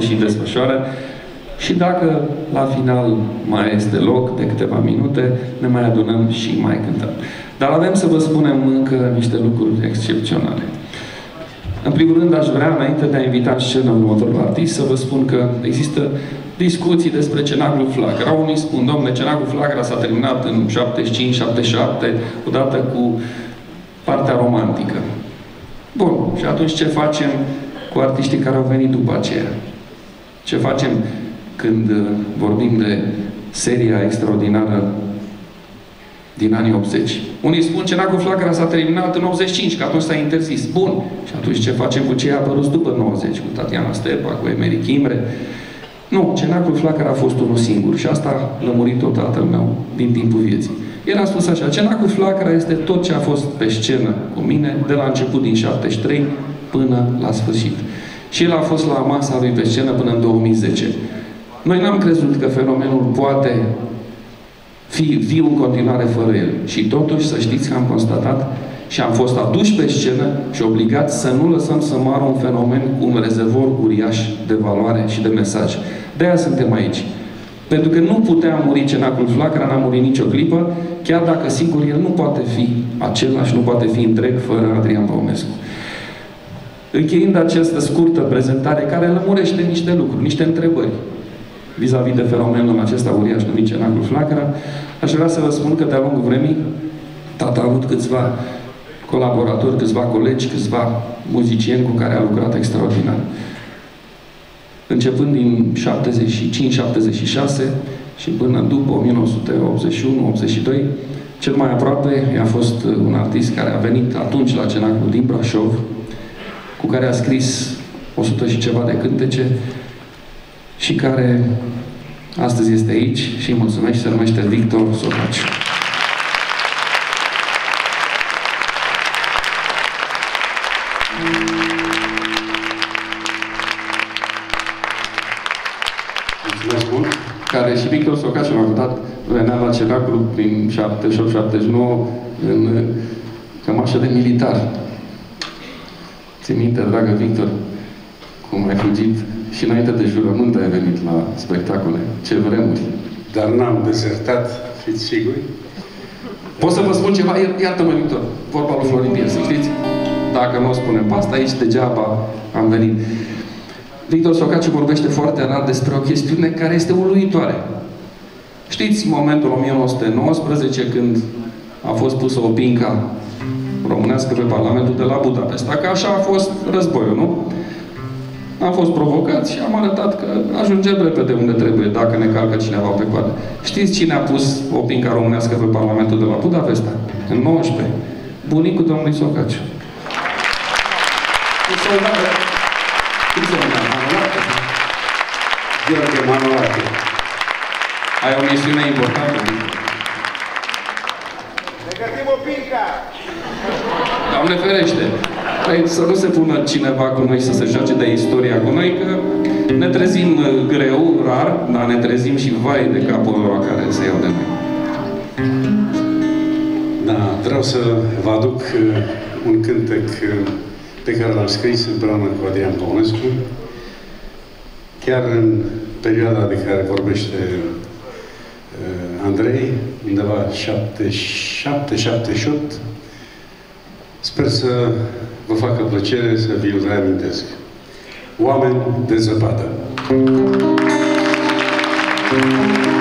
Speaker 1: Spectacolului, care de fapt se și desfășoară. Și dacă la final mai este loc de câteva minute, ne mai adunăm și mai cântăm. Dar avem să vă spunem încă niște lucruri excepționale. În primul rând, aș vrea, înainte de a invita în scenă următorul artist, să vă spun că există discuții despre Cenacul Flacăra. Unii spun, domnule, Cenacul Flacăra s-a terminat în 75-77, odată cu partea romantică. Bun, și atunci ce facem cu artiștii care au venit după aceea? Ce facem când uh, vorbim de seria extraordinară din anii 80. Unii spun Cenacul Flacăra s-a terminat în 85, că atunci s-a interzis. Bun. Și atunci ce facem cu cei apăruți după 90? Cu Tatiana Stepa, cu Emery Chimre? Nu, Cenacul Flacăra a fost unul singur și asta a lămurit tot tatăl meu din timpul vieții. El a spus așa, Cenacul Flacăra este tot ce a fost pe scenă cu mine de la început din 73 până la sfârșit. Și el a fost la masa lui pe scenă până în 2010. Noi n-am crezut că fenomenul poate fi viu în continuare fără el. Și totuși, să știți că am constatat și am fost aduși pe scenă și obligați să nu lăsăm să moară un fenomen cu un rezervor uriaș de valoare și de mesaj. De aia suntem aici. Pentru că nu putea muri cenacul Flacra, n-a murit nicio clipă, chiar dacă, sigur, el nu poate fi același, nu poate fi întreg fără Adrian Paumescu. Încheind această scurtă prezentare care lămurește niște lucruri, niște întrebări vis-a-vis -vis de fenomenul acesta uriaș numit cenacul Flacăra, aș vrea să vă spun că de-a lungul vremii tata a avut câțiva colaboratori, câțiva colegi, câțiva muzicieni cu care a lucrat extraordinar. Începând din 75-76 și până după 1981-82, cel mai aproape a fost un artist care a venit atunci la Cenacul din Brașov, cu care a scris 100 și ceva de cântece și care astăzi este aici și îi mulțumesc și se numește Victor Socaciu. care și Victor Socaciu m-a dat, venea la Ceracul prin 78-79 în cămașă de militar. Țin minte, dragă Victor, cum ai fugit și înainte de jurământ ai venit la spectacole. Ce vremuri!
Speaker 3: Dar n-am dezertat, fiți siguri?
Speaker 1: Pot să vă spun ceva? Iartă-mă, Victor. Vorba lui Florin Biel, să știți? Dacă nu o spunem pe asta, aici degeaba am venit. Victor Socaciu vorbește foarte rar despre o chestiune care este uluitoare. Știți momentul 1919 când a fost pusă o pinca românească pe Parlamentul de la Budapesta, că așa a fost războiul, nu? Am fost provocați și am arătat că ajungem repede unde trebuie, dacă ne calcă cineva pe coadă. Știți cine a pus o pinca românească pe Parlamentul de la Budapesta? În 19. Bunicul domnului Socaciu. Cum se numea? Cum se numea? Manolate?
Speaker 3: Gheorghe Manolate.
Speaker 1: Ai o misiune importantă.
Speaker 3: Negativ o pinca!
Speaker 1: Doamne ferește! Păi să nu se pună cineva cu noi să se joace de istoria cu noi, că ne trezim uh, greu, rar, dar ne trezim și vai de capul lor care se iau de noi.
Speaker 3: Da, vreau să vă aduc uh, un cântec uh, pe care l-am scris împreună cu Adrian Păunescu, chiar în perioada de care vorbește Andrei, undeva 77-78, sper să vă facă plăcere să vi-l reamintesc. Oameni de zăpadă. Adică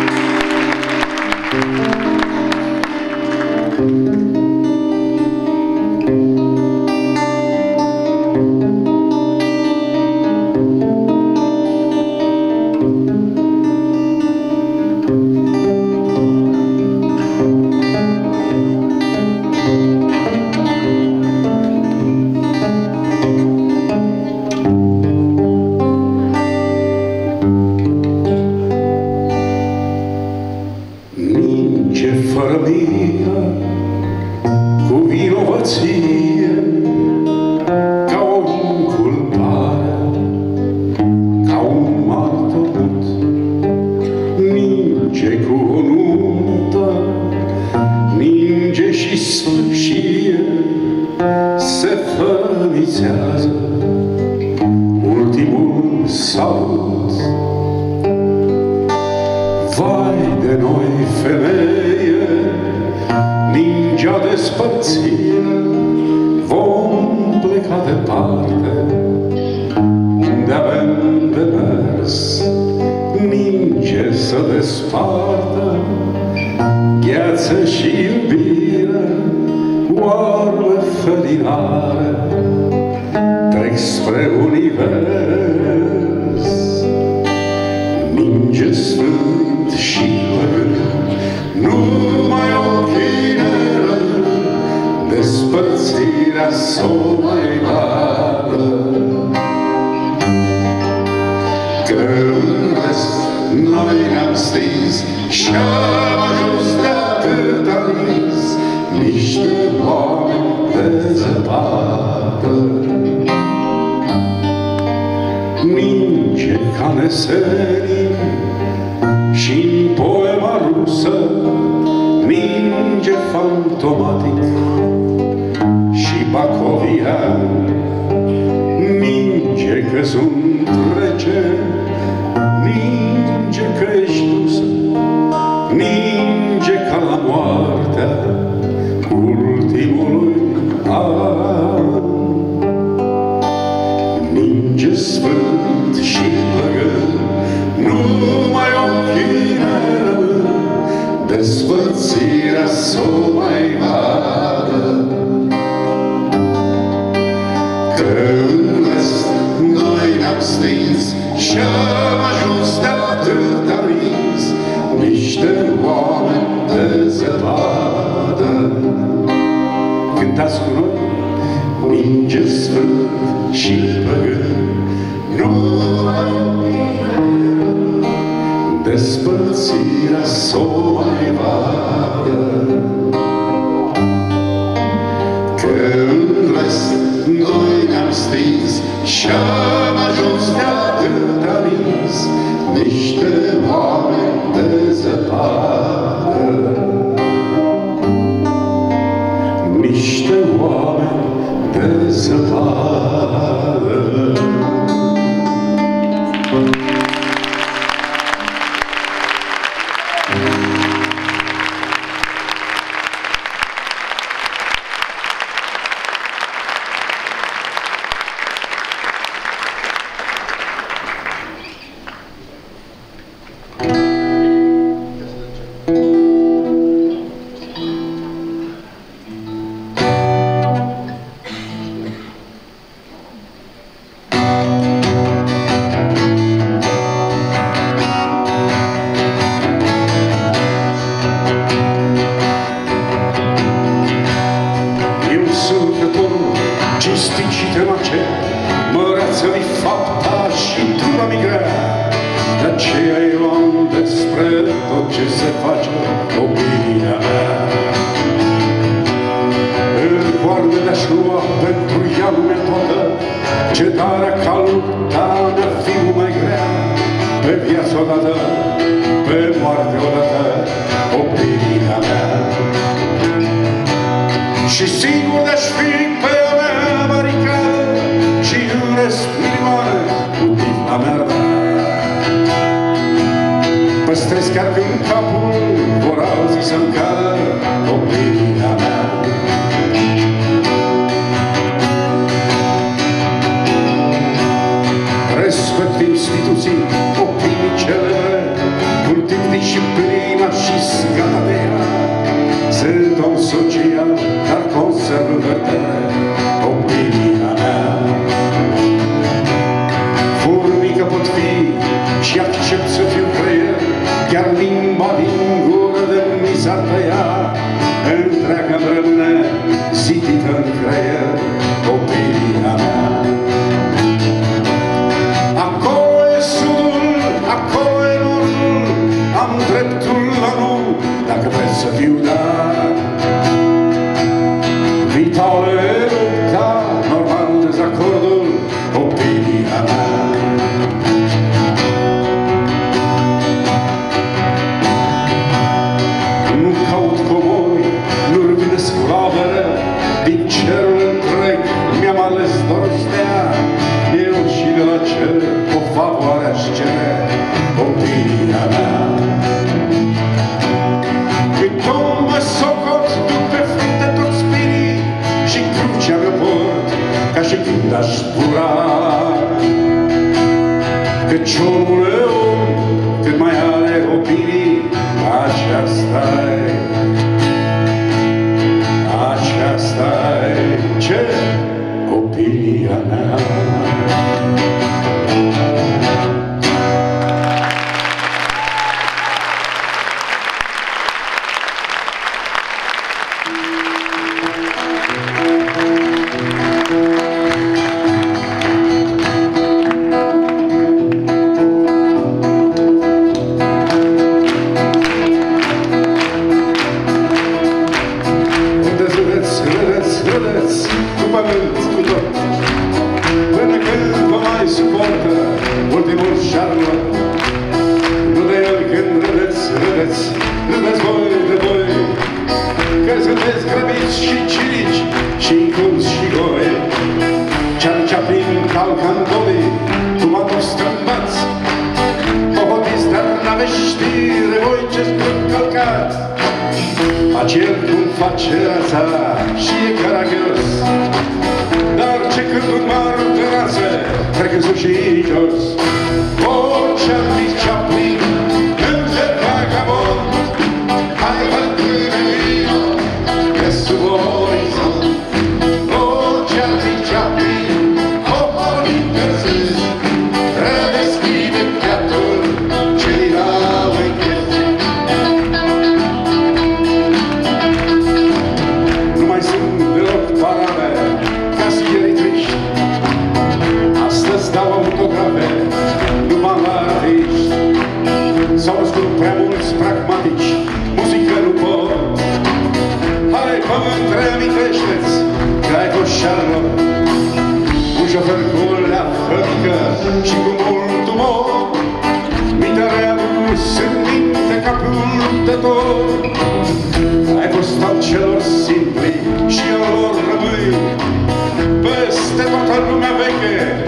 Speaker 3: fiu mai grea Pe viață odată, pe moarte odată Opinia mea. Și singur de-aș fi pe a mea baricadă Și în respirioare cu tifla mea. Păstrez chiar când capul vor alții să-mi cadă Opinia purtător Ai fost al celor simpli și al lor rămâi. Peste toată lumea veche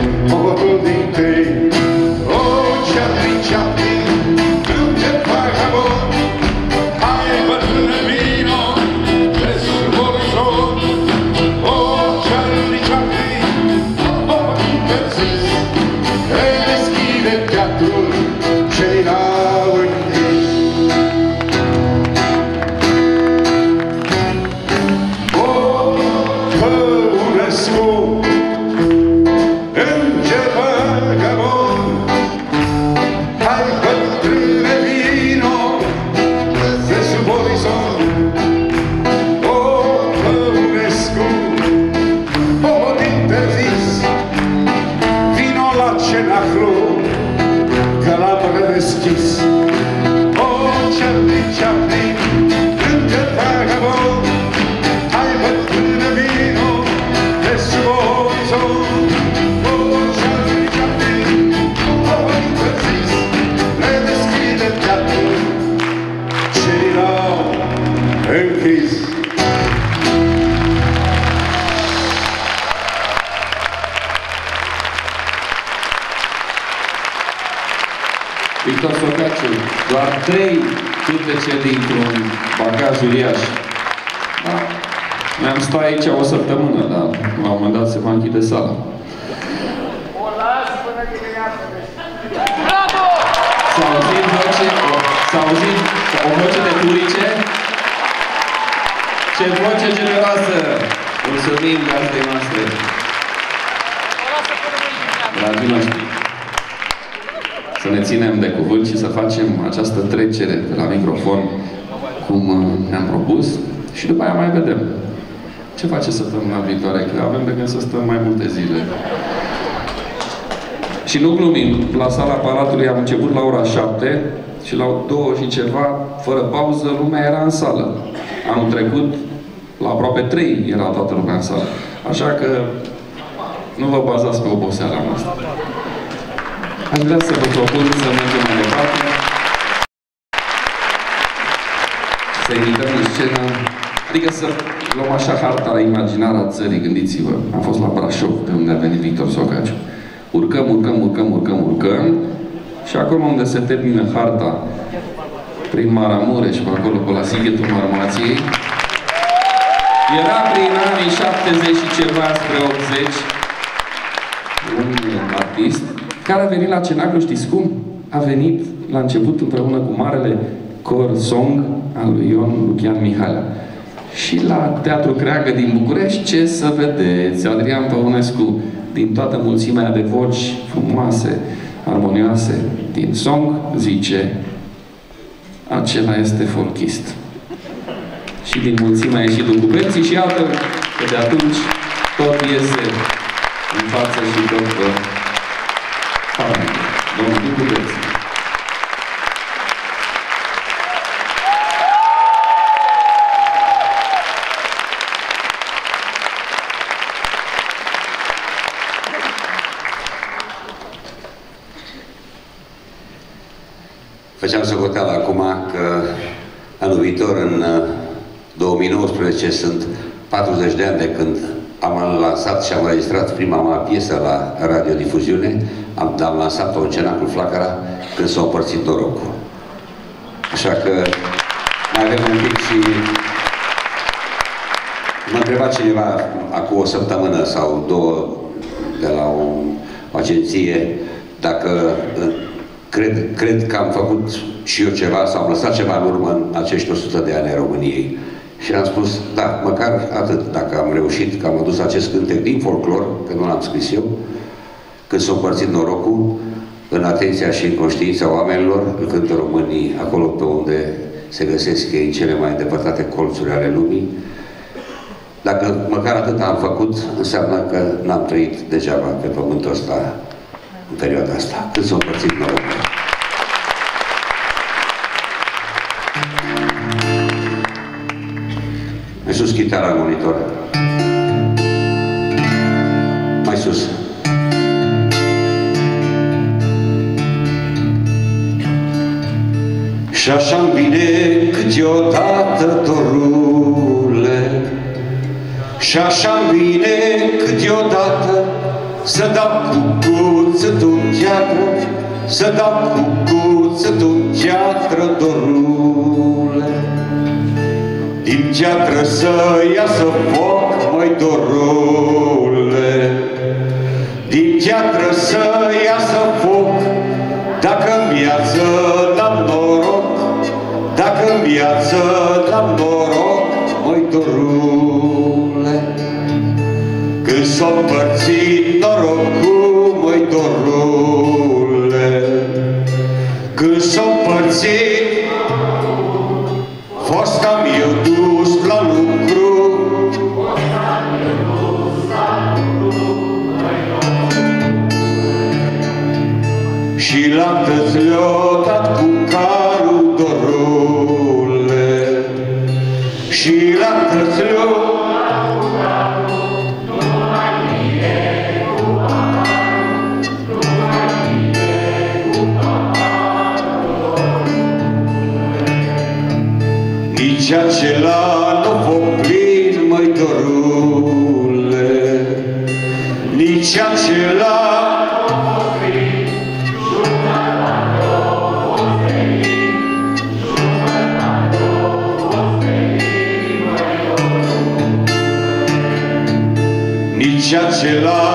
Speaker 3: ce
Speaker 1: să stăm luna viitoare, că avem de gând să stăm mai multe zile. Și nu glumim, la sala Palatului am început la ora 7 și la două și ceva, fără pauză, lumea era în sală. Anul trecut, la aproape 3 era toată lumea în sală. Așa că nu vă bazați pe oboseala noastră. Aș vrea să vă propun să mergem mai departe. Harta imaginară a țării, gândiți-vă. Am fost la Brașov, de unde a venit Victor Socaciu. Urcăm, urcăm, urcăm, urcăm, urcăm și acolo unde se termină harta prin Maramureș, pe acolo, pe la Sighetul Marmației, era prin anii 70 și ceva spre 80 un artist care a venit la Cenaclu, știți cum? A venit la început împreună cu marele cor song al lui Ion Lucian Mihalea. Și la Teatru Creagă din București, ce să vedeți? Adrian Păunescu, din toată mulțimea de voci frumoase, armonioase din song, zice acela este folchist. Și din mulțimea a ieșit Ducuberții și iată că de atunci tot iese în față și tot
Speaker 11: 2019, sunt 40 de ani de când am lansat și am înregistrat prima mea piesă la radiodifuziune. Am, am lansat-o în Cenacul Flacăra când s-a împărțit norocul. Așa că mai avem un pic și... M-a întrebat cineva acum o săptămână sau două de la o, o agenție dacă cred, cred că am făcut și eu ceva sau am lăsat ceva în urmă în acești 100 de ani ai României. Și am spus, da, măcar atât, dacă am reușit, că am adus acest cântec din folclor, că nu l-am scris eu, când s-a împărțit norocul, în atenția și în conștiința oamenilor, îl cântă românii acolo pe unde se găsesc ei în cele mai îndepărtate colțuri ale lumii. Dacă măcar atât am făcut, înseamnă că n-am trăit degeaba pe pământul ăsta în perioada asta, când s-a împărțit norocul. Sus chitara în monitor. Mai sus. Și așa bine câteodată, dorule, Și așa bine câteodată Să dau cucuță tu teatră Să dau cucuță tu teatră, dorule Din teatră să iasă foc, măi, dorule. Din teatră să iasă foc Dacă în viață n-am noroc Dacă în viață n-am noroc, măi, dorule. Când s-a împărțit norocul, măi, dorule tăți le-o dat cu carul dorule Și la tăți le-o Nici acela Nici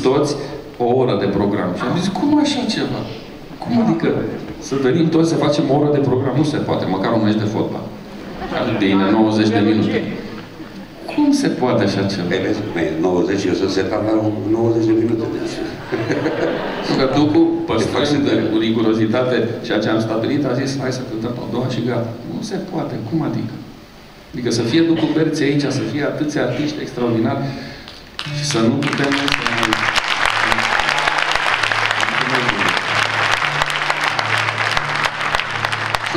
Speaker 1: toți o oră de program. Și am zis, cum așa ceva? Cum adică să venim toți să facem o oră de program? Nu se poate, măcar un meci de fotbal. [laughs] Bine, 90 de minute. Cum se poate așa ceva?
Speaker 11: E, vezi, mai 90, eu sunt setat la 90 de minute. Deci. [laughs]
Speaker 1: Că tu cu păstrând cu rigurozitate ceea ce am stabilit, a zis, hai să cântăm a doua și gata. Nu se poate. Cum adică? Adică să fie Ducu Berți aici, să fie atâția artiști extraordinari și să nu putem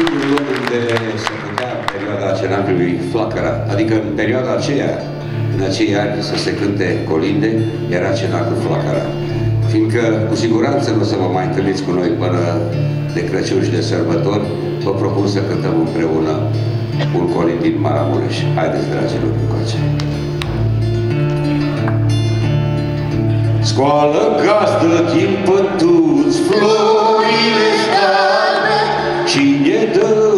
Speaker 11: Singurul loc unde se putea în perioada cenacului Flacăra, adică în perioada aceea, în acei ani să se cânte colinde, era cenacul Flacăra. Fiindcă cu siguranță nu o să vă mai întâlniți cu noi până de Crăciun și de sărbători, vă propun să cântăm împreună un colind din Maramureș. Haideți, dragilor, încoace! Scoală gazdă din pătuți florile stalbe Cine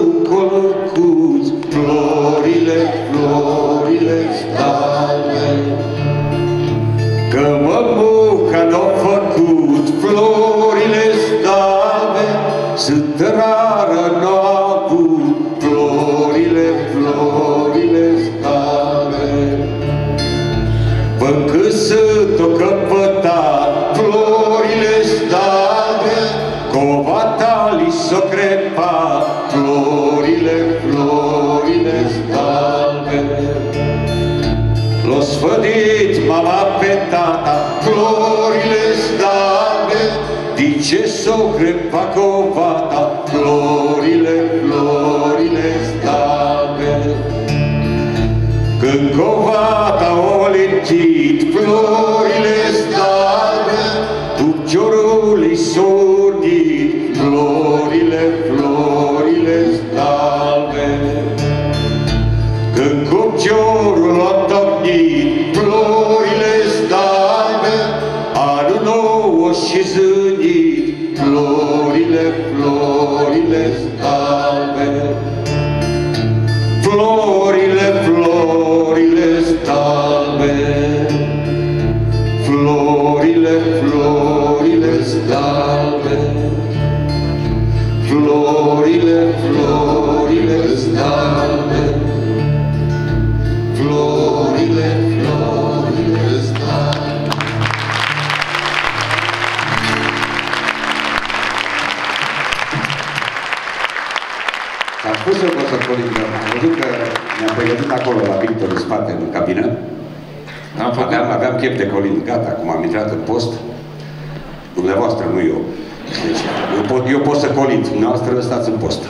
Speaker 11: aveam, aveam chef de colind. Gata, acum am intrat în post. Dumneavoastră, nu eu. Deci, eu pot, eu pot să colind. Dumneavoastră stați în post.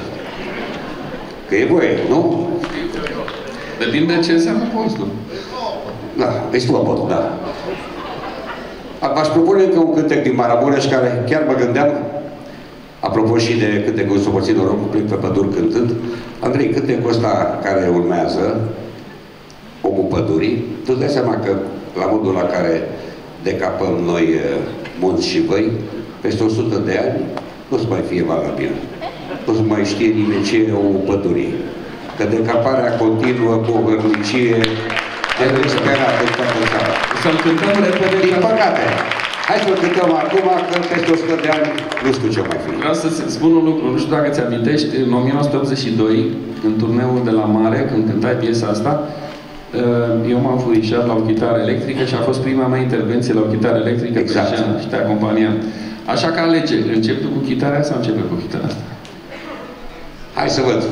Speaker 11: Că e voie, nu?
Speaker 1: Depinde ce înseamnă postul.
Speaker 11: Da, e slobod, da. V-aș propune încă un cântec din Maramureș care chiar mă gândeam Apropo și de cântecul Soporții noroc cu plec pe păduri cântând, Andrei, cântecul ăsta care urmează, Omul Pădurii, tu dai seama că la modul la care decapăm noi eh, munți și văi, peste 100 de ani, nu o să mai fie valabil. Nu o să mai știe nimeni ce e omul pădurii. Că decaparea continuă cu o hărnicie de nesperat în toată țara.
Speaker 1: Să-l cântăm repede.
Speaker 11: Din păcate. Hai să-l cântăm acum, că peste 100 de ani nu știu ce mai fi.
Speaker 1: Vreau să spun un lucru, nu știu dacă ți amintești, în 1982, în turneul de la Mare, când cântai piesa asta, uh, Ehm, eu m-am furișat la o chitară electrică și a fost prima mea intervenție la o chitară electrică
Speaker 11: exact.
Speaker 1: și, și te acompaniam. Așa că alege, încep tu cu chitara sau încep cu chitara asta?
Speaker 11: Hai să văd.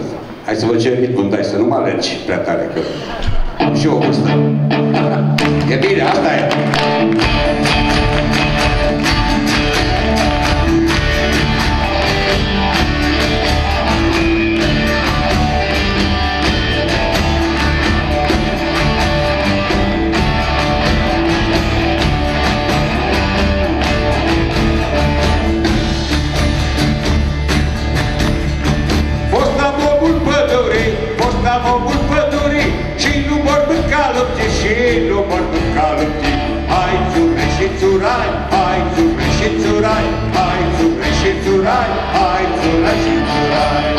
Speaker 12: Hai să văd ce ritm dai, să nu mă alegi prea tare, că am și eu o vârstă. E bine, asta e.
Speaker 13: cielo guardo un calotti Hai zu resci zurai, hai zu resci zurai Hai zu resci zurai, hai zu resci zurai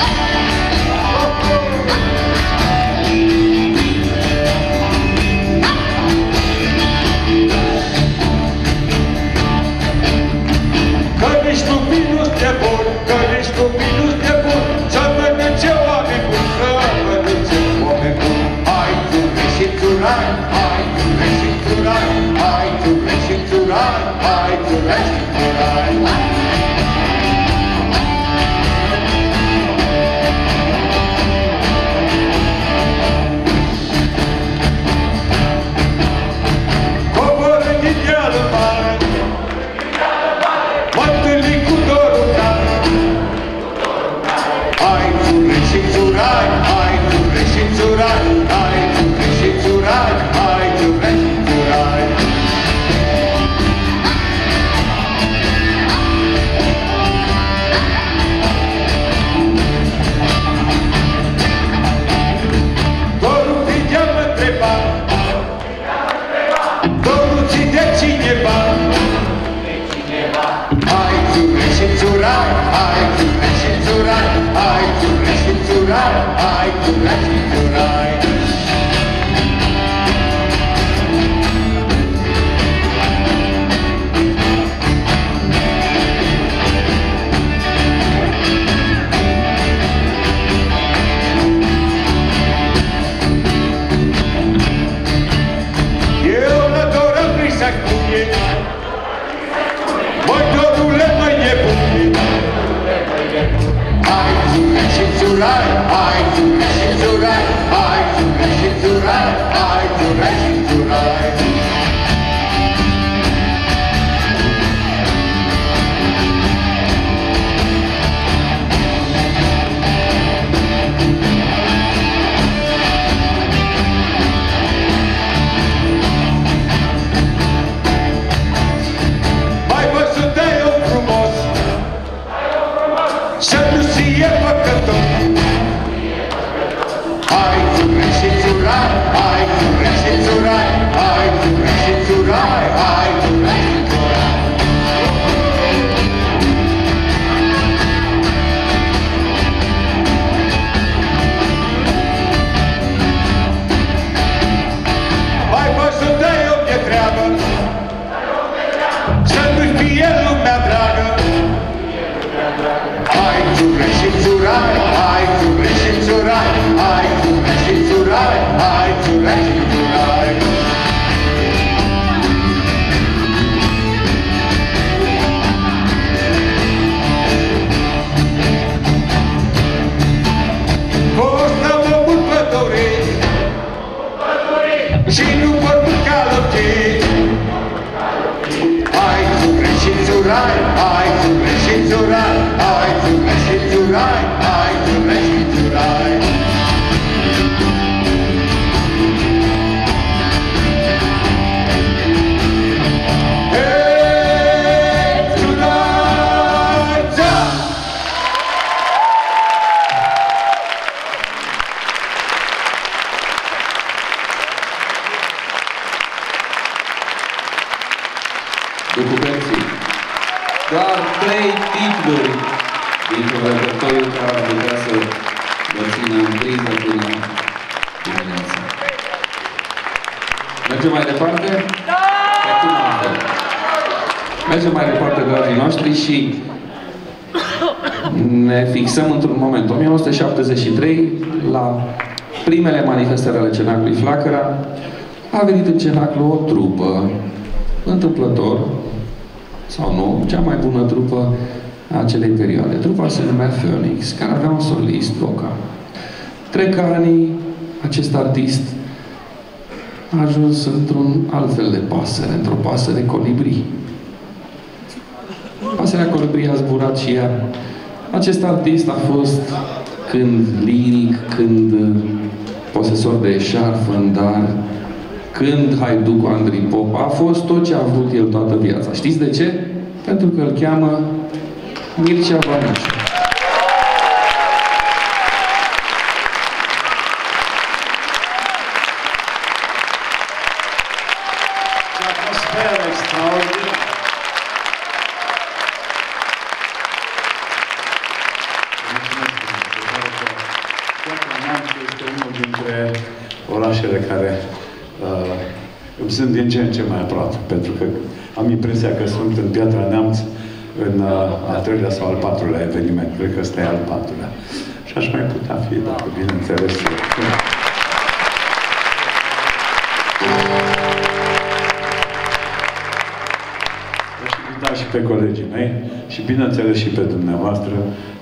Speaker 13: Că nici copilul te vor, că nici
Speaker 11: copilul I, I, I, I, solist, care avea un solist vocal.
Speaker 1: Trec anii, acest artist a ajuns într-un alt fel de pasăre, într-o pasăre colibri. Pasărea colibri a zburat și ea. Acest artist a fost când liric, când posesor de eșarfă în dar, când Haiducu Andrei Pop a fost tot ce a avut el toată viața. Știți de ce? Pentru că îl cheamă Mircea
Speaker 3: Vanaș. În uh, al treilea sau al patrulea eveniment. Cred că ăsta e al patrulea. Și aș mai putea fi, dacă bineînțeles. Aș invita și pe colegii mei și bineînțeles și pe dumneavoastră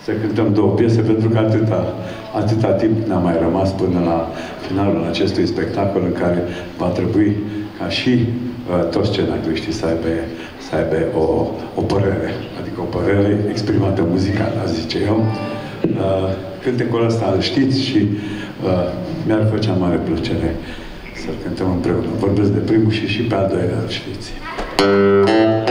Speaker 3: să cântăm două piese pentru că atâta, atâta timp ne-a mai rămas până la finalul acestui spectacol în care va trebui ca și uh, toți scenariștii să aibă, să aibă o, o părere, adică o părere exprimată muzical, aș zice eu. Uh, cântecul ăsta îl știți și uh, mi-ar făcea mare plăcere să-l cântăm împreună. Vorbesc de primul și și pe al doilea, îl știți. Și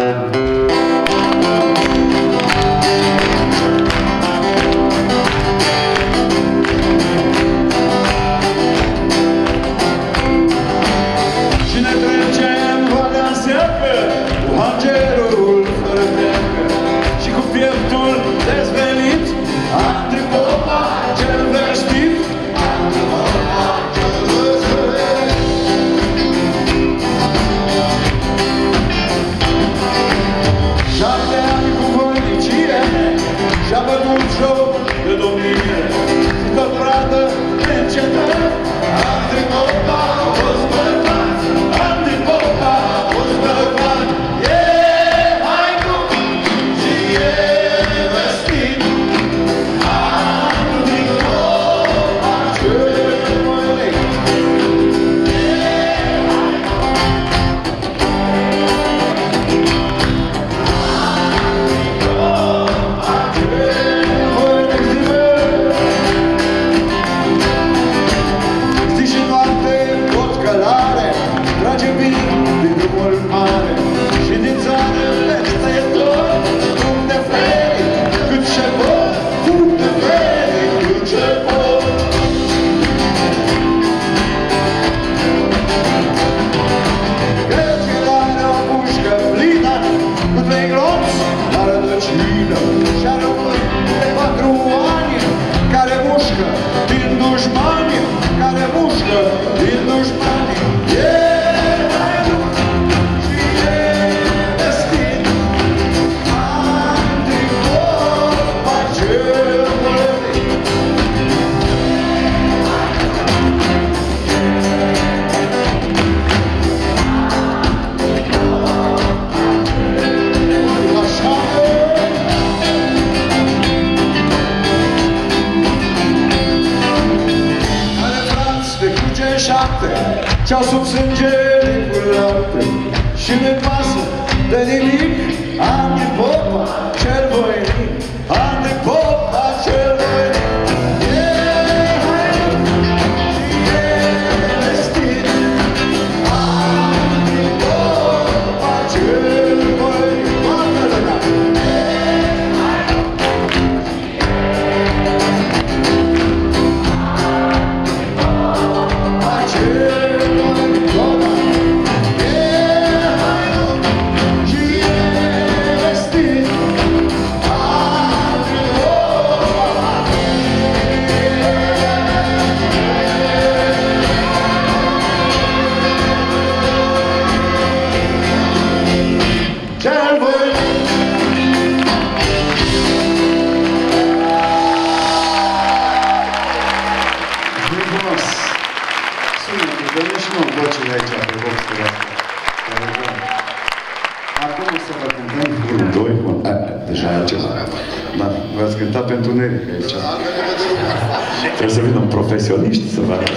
Speaker 3: profesioniști să vă
Speaker 14: arate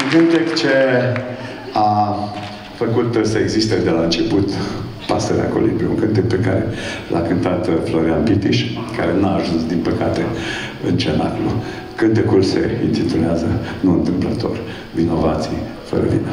Speaker 14: Un cântec ce a făcut să existe de la început Pasărea Colibri, un cântec pe care l-a cântat Florian Pitiș, care n-a ajuns, din păcate, în cenaclu. Cântecul se intitulează, nu întâmplător, Vinovații fără
Speaker 3: vin.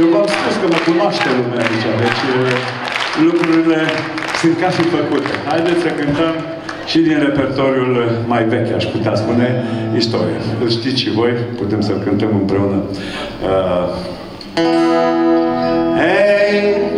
Speaker 3: Eu
Speaker 14: v-am spus că mă cunoaște lumea aici, deci
Speaker 3: lucrurile sunt ca și făcute. Haideți să cântăm și din repertoriul mai vechi, aș putea spune, istorie. Îl știți și voi, putem să-l cântăm împreună. Uh... Hey!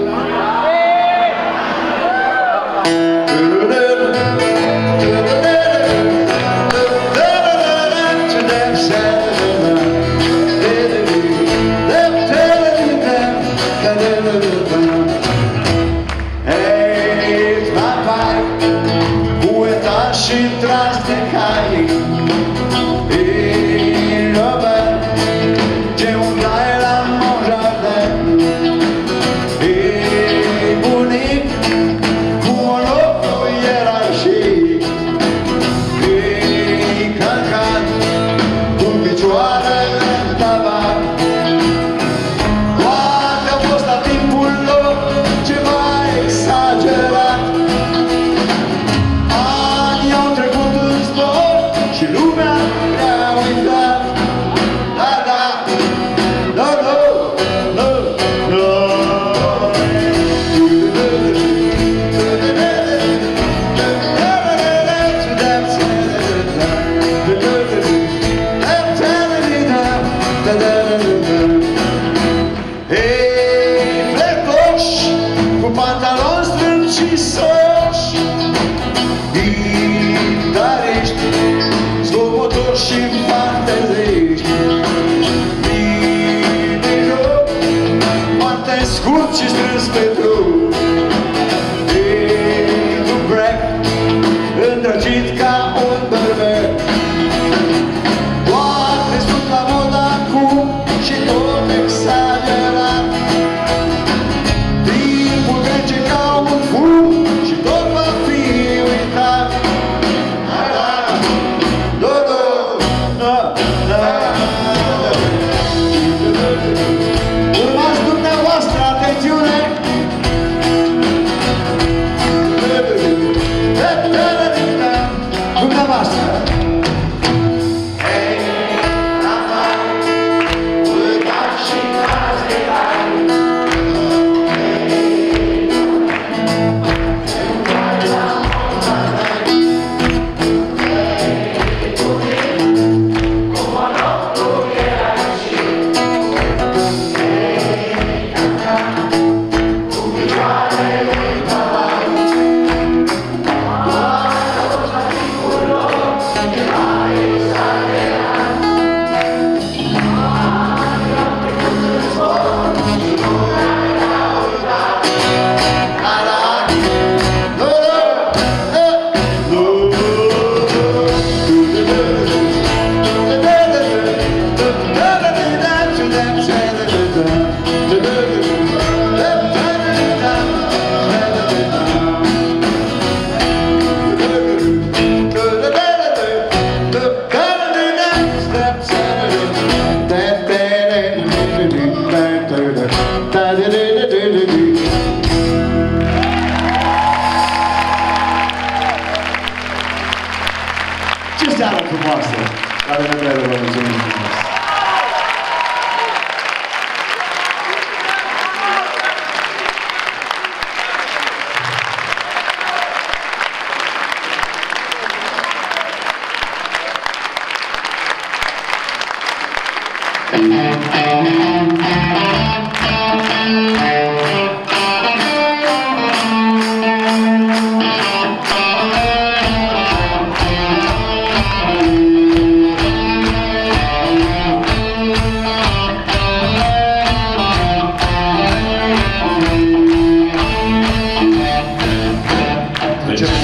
Speaker 1: Jim.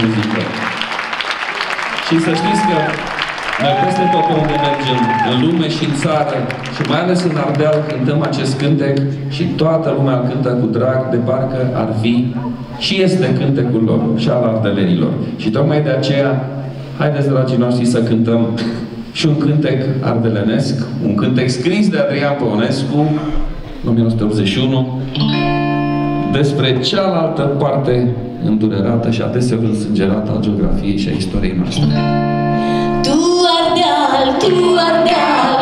Speaker 1: muzică. Și să știți că noi peste tot unde mergem, în lume și în țară, și mai ales în Ardeal, cântăm acest cântec și toată lumea cântă cu drag, de parcă ar fi și este cântecul lor și al ardelenilor. Și tocmai de aceea, haideți, dragii noștri, să cântăm și un cântec ardelenesc, un cântec scris de Adrian Păunescu, 1981, despre cealaltă parte îndurerată și adeseori însângerată a geografiei și a istoriei noastre.
Speaker 15: Tu ardeal, tu ardeal,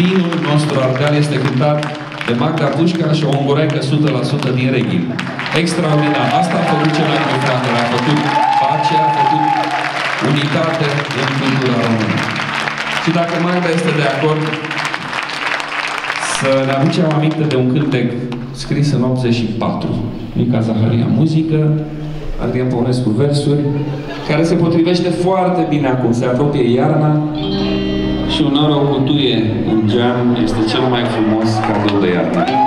Speaker 1: Pinul nostru ardeal este cântat de Magda Pușca și o ungurecă 100% din Reghin. Extraordinar! Asta a făcut cel mai mult fratele. A făcut pace, a făcut unitate în cultura română. Și dacă Magda este de acord, să ne aducem aminte de un cântec scris în 84. Mica Zaharia muzică, Adrian Păunescu versuri, care se potrivește foarte bine acum. Se apropie iarna, și un oroc cu tuie în geam este cel mai frumos cadou de iarnă.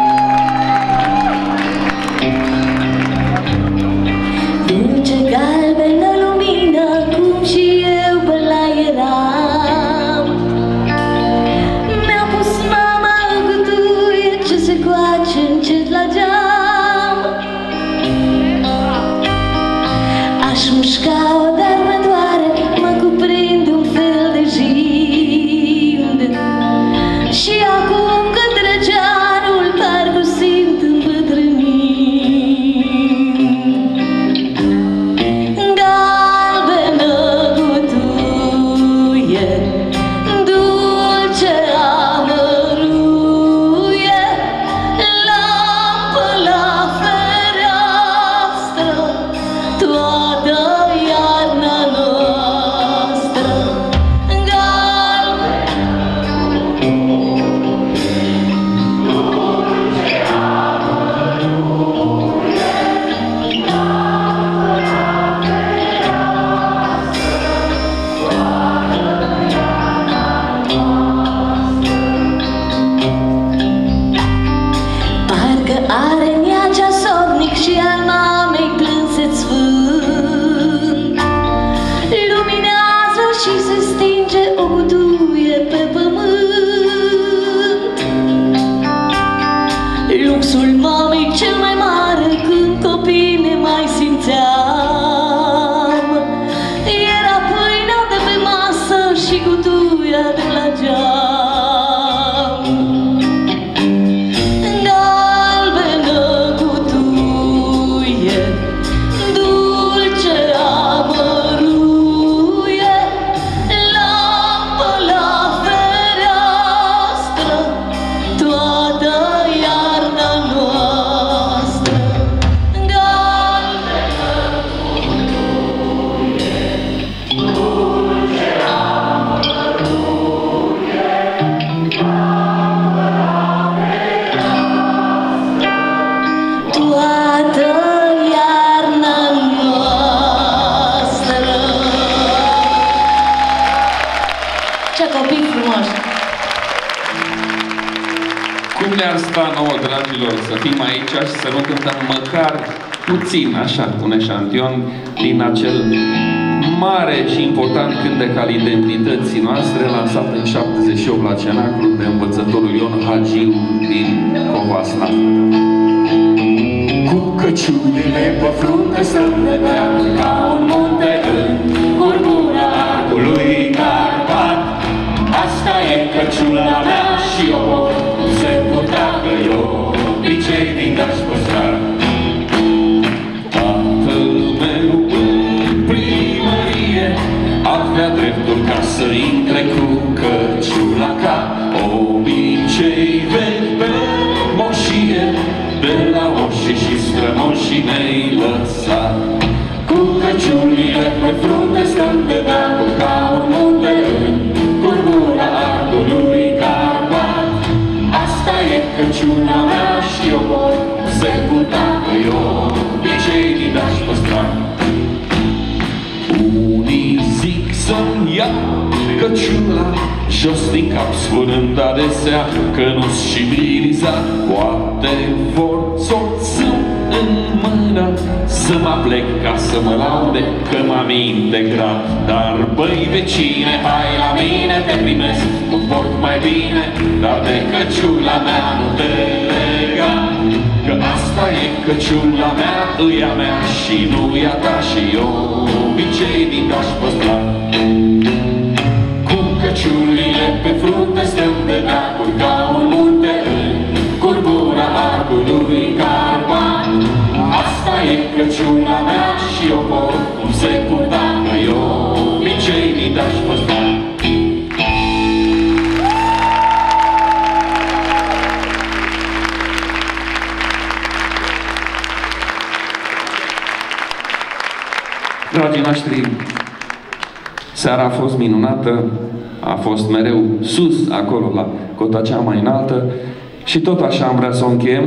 Speaker 15: Și
Speaker 16: tot așa am vrea să o încheiem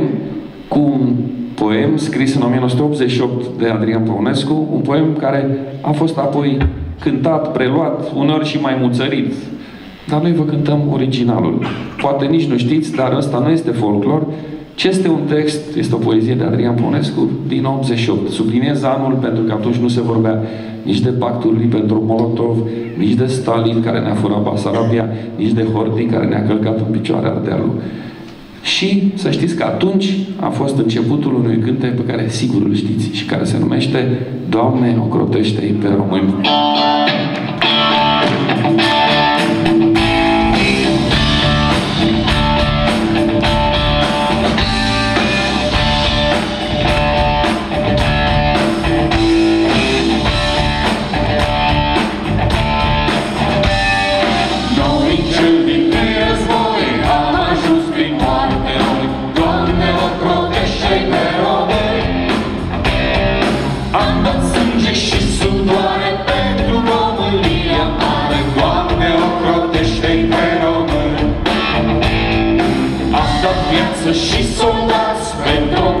Speaker 16: cu un poem scris în 1988 de Adrian Păunescu, un poem care a fost apoi cântat, preluat, uneori și mai muțărit. Dar noi vă cântăm originalul. Poate nici nu știți, dar ăsta nu este folclor, ce este un text, este o poezie de Adrian Ponescu din 88. Subliniez anul pentru că atunci nu se vorbea nici de pactul lui pentru Molotov, nici de Stalin care ne-a furat Basarabia, nici de Horthy care ne-a călcat în picioare Ardealul. Și să știți că atunci a fost începutul unui cântec pe care sigur îl știți și care se numește Doamne, ocrotește-i pe români.
Speaker 1: Dat viață și soldați pentru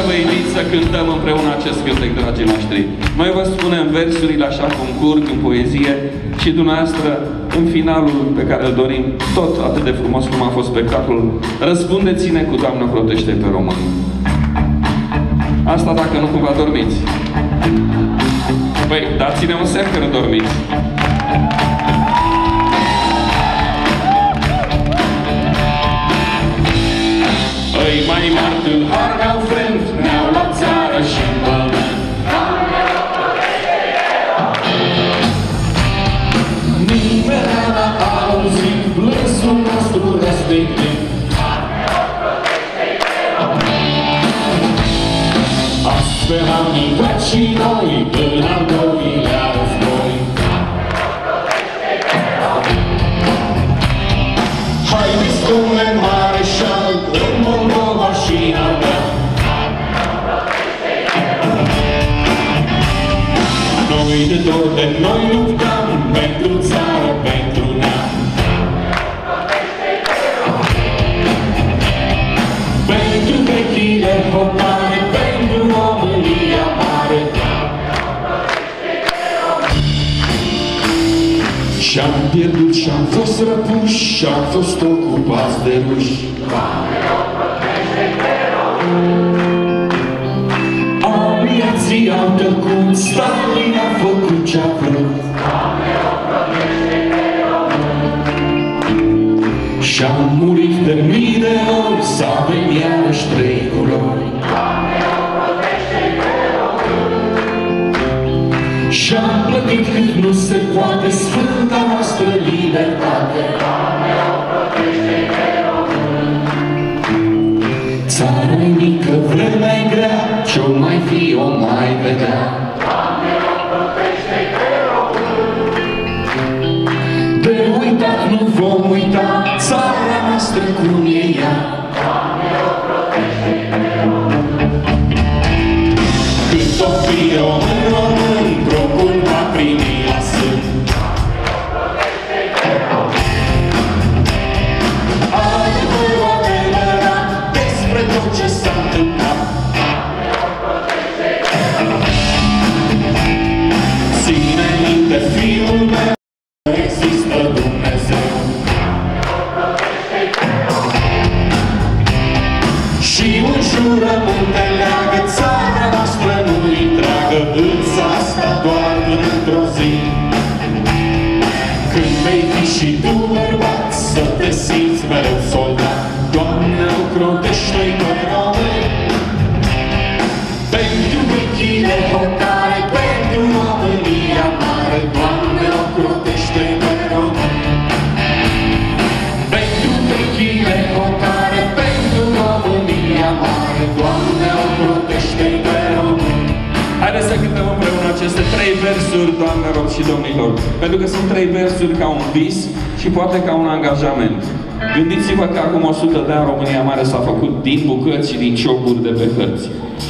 Speaker 16: să vă invit să cântăm împreună acest cântec, dragii noștri. Noi vă spunem versurile așa cum curg în poezie și dumneavoastră, în finalul pe care îl dorim, tot atât de frumos cum a fost spectacolul, răspundeți-ne cu Doamne protește pe român. Asta dacă nu cumva dormiți. Păi, dați-ne un semn că nu dormiți.
Speaker 1: Intrat și noi în al doilea război. Și-am pierdut și-am fost răpuși Și-am fost ocupați de ruși. Aliații au tăcut Stalin a făcut ce-a vrut. Și-am murit de mii de ori Să avem iarăși trei culori Și-am plătit cât nu se poate Sfânta noastră libertate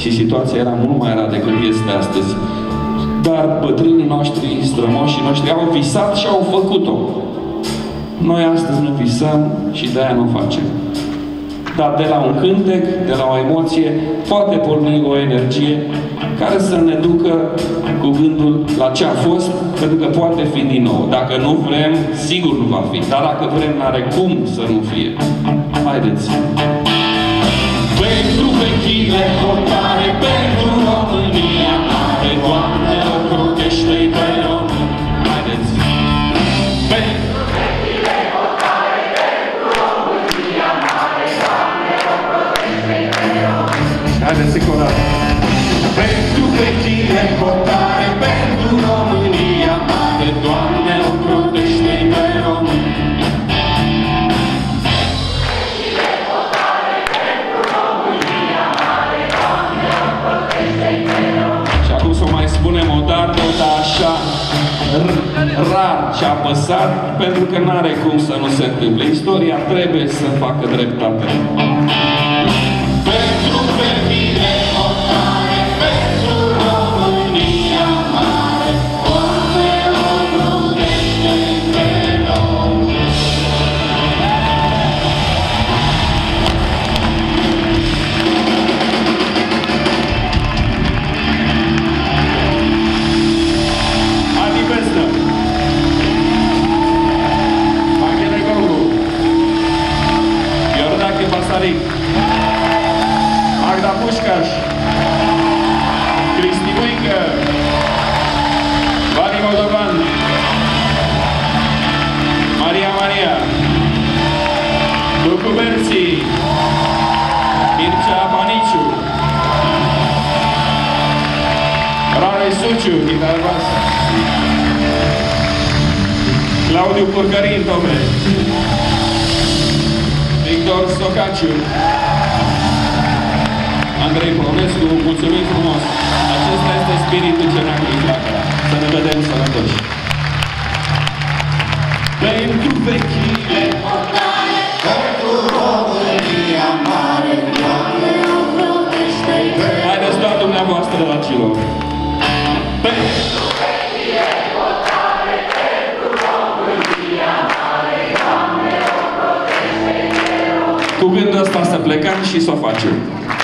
Speaker 4: Și
Speaker 1: situația era mult mai rea decât este astăzi. Dar bătrânii noștri, strămoșii noștri au visat și au făcut-o. Noi astăzi nu visăm și de-aia nu facem. Dar de la un cântec, de la o emoție, poate porni o energie care să ne ducă cu gândul la ce a fost, pentru că poate fi din nou. Dacă nu vrem, sigur nu va fi. Dar dacă vrem, n-are cum să nu fie. Haideți!
Speaker 4: Pentru vechile hotare, pentru România mare, Doamne,
Speaker 1: că nu are cum să nu se întâmple. Istoria trebuie să facă dreptate. Suciu, chitară basă. Claudiu Purcărin, tome. Victor Stocaciu. Andrei Polonescu, mulțumim frumos. Acesta este spiritul cenacului Flacăra. Să ne vedem sănătoși.
Speaker 4: Pentru vechile hotare, pentru România mare, Doamne, ocrotește-i pe
Speaker 1: Haideți doar dumneavoastră la cilor.
Speaker 4: Doamne, ocrotește-i pe
Speaker 1: Cu gândul ăsta să plecăm și să o facem.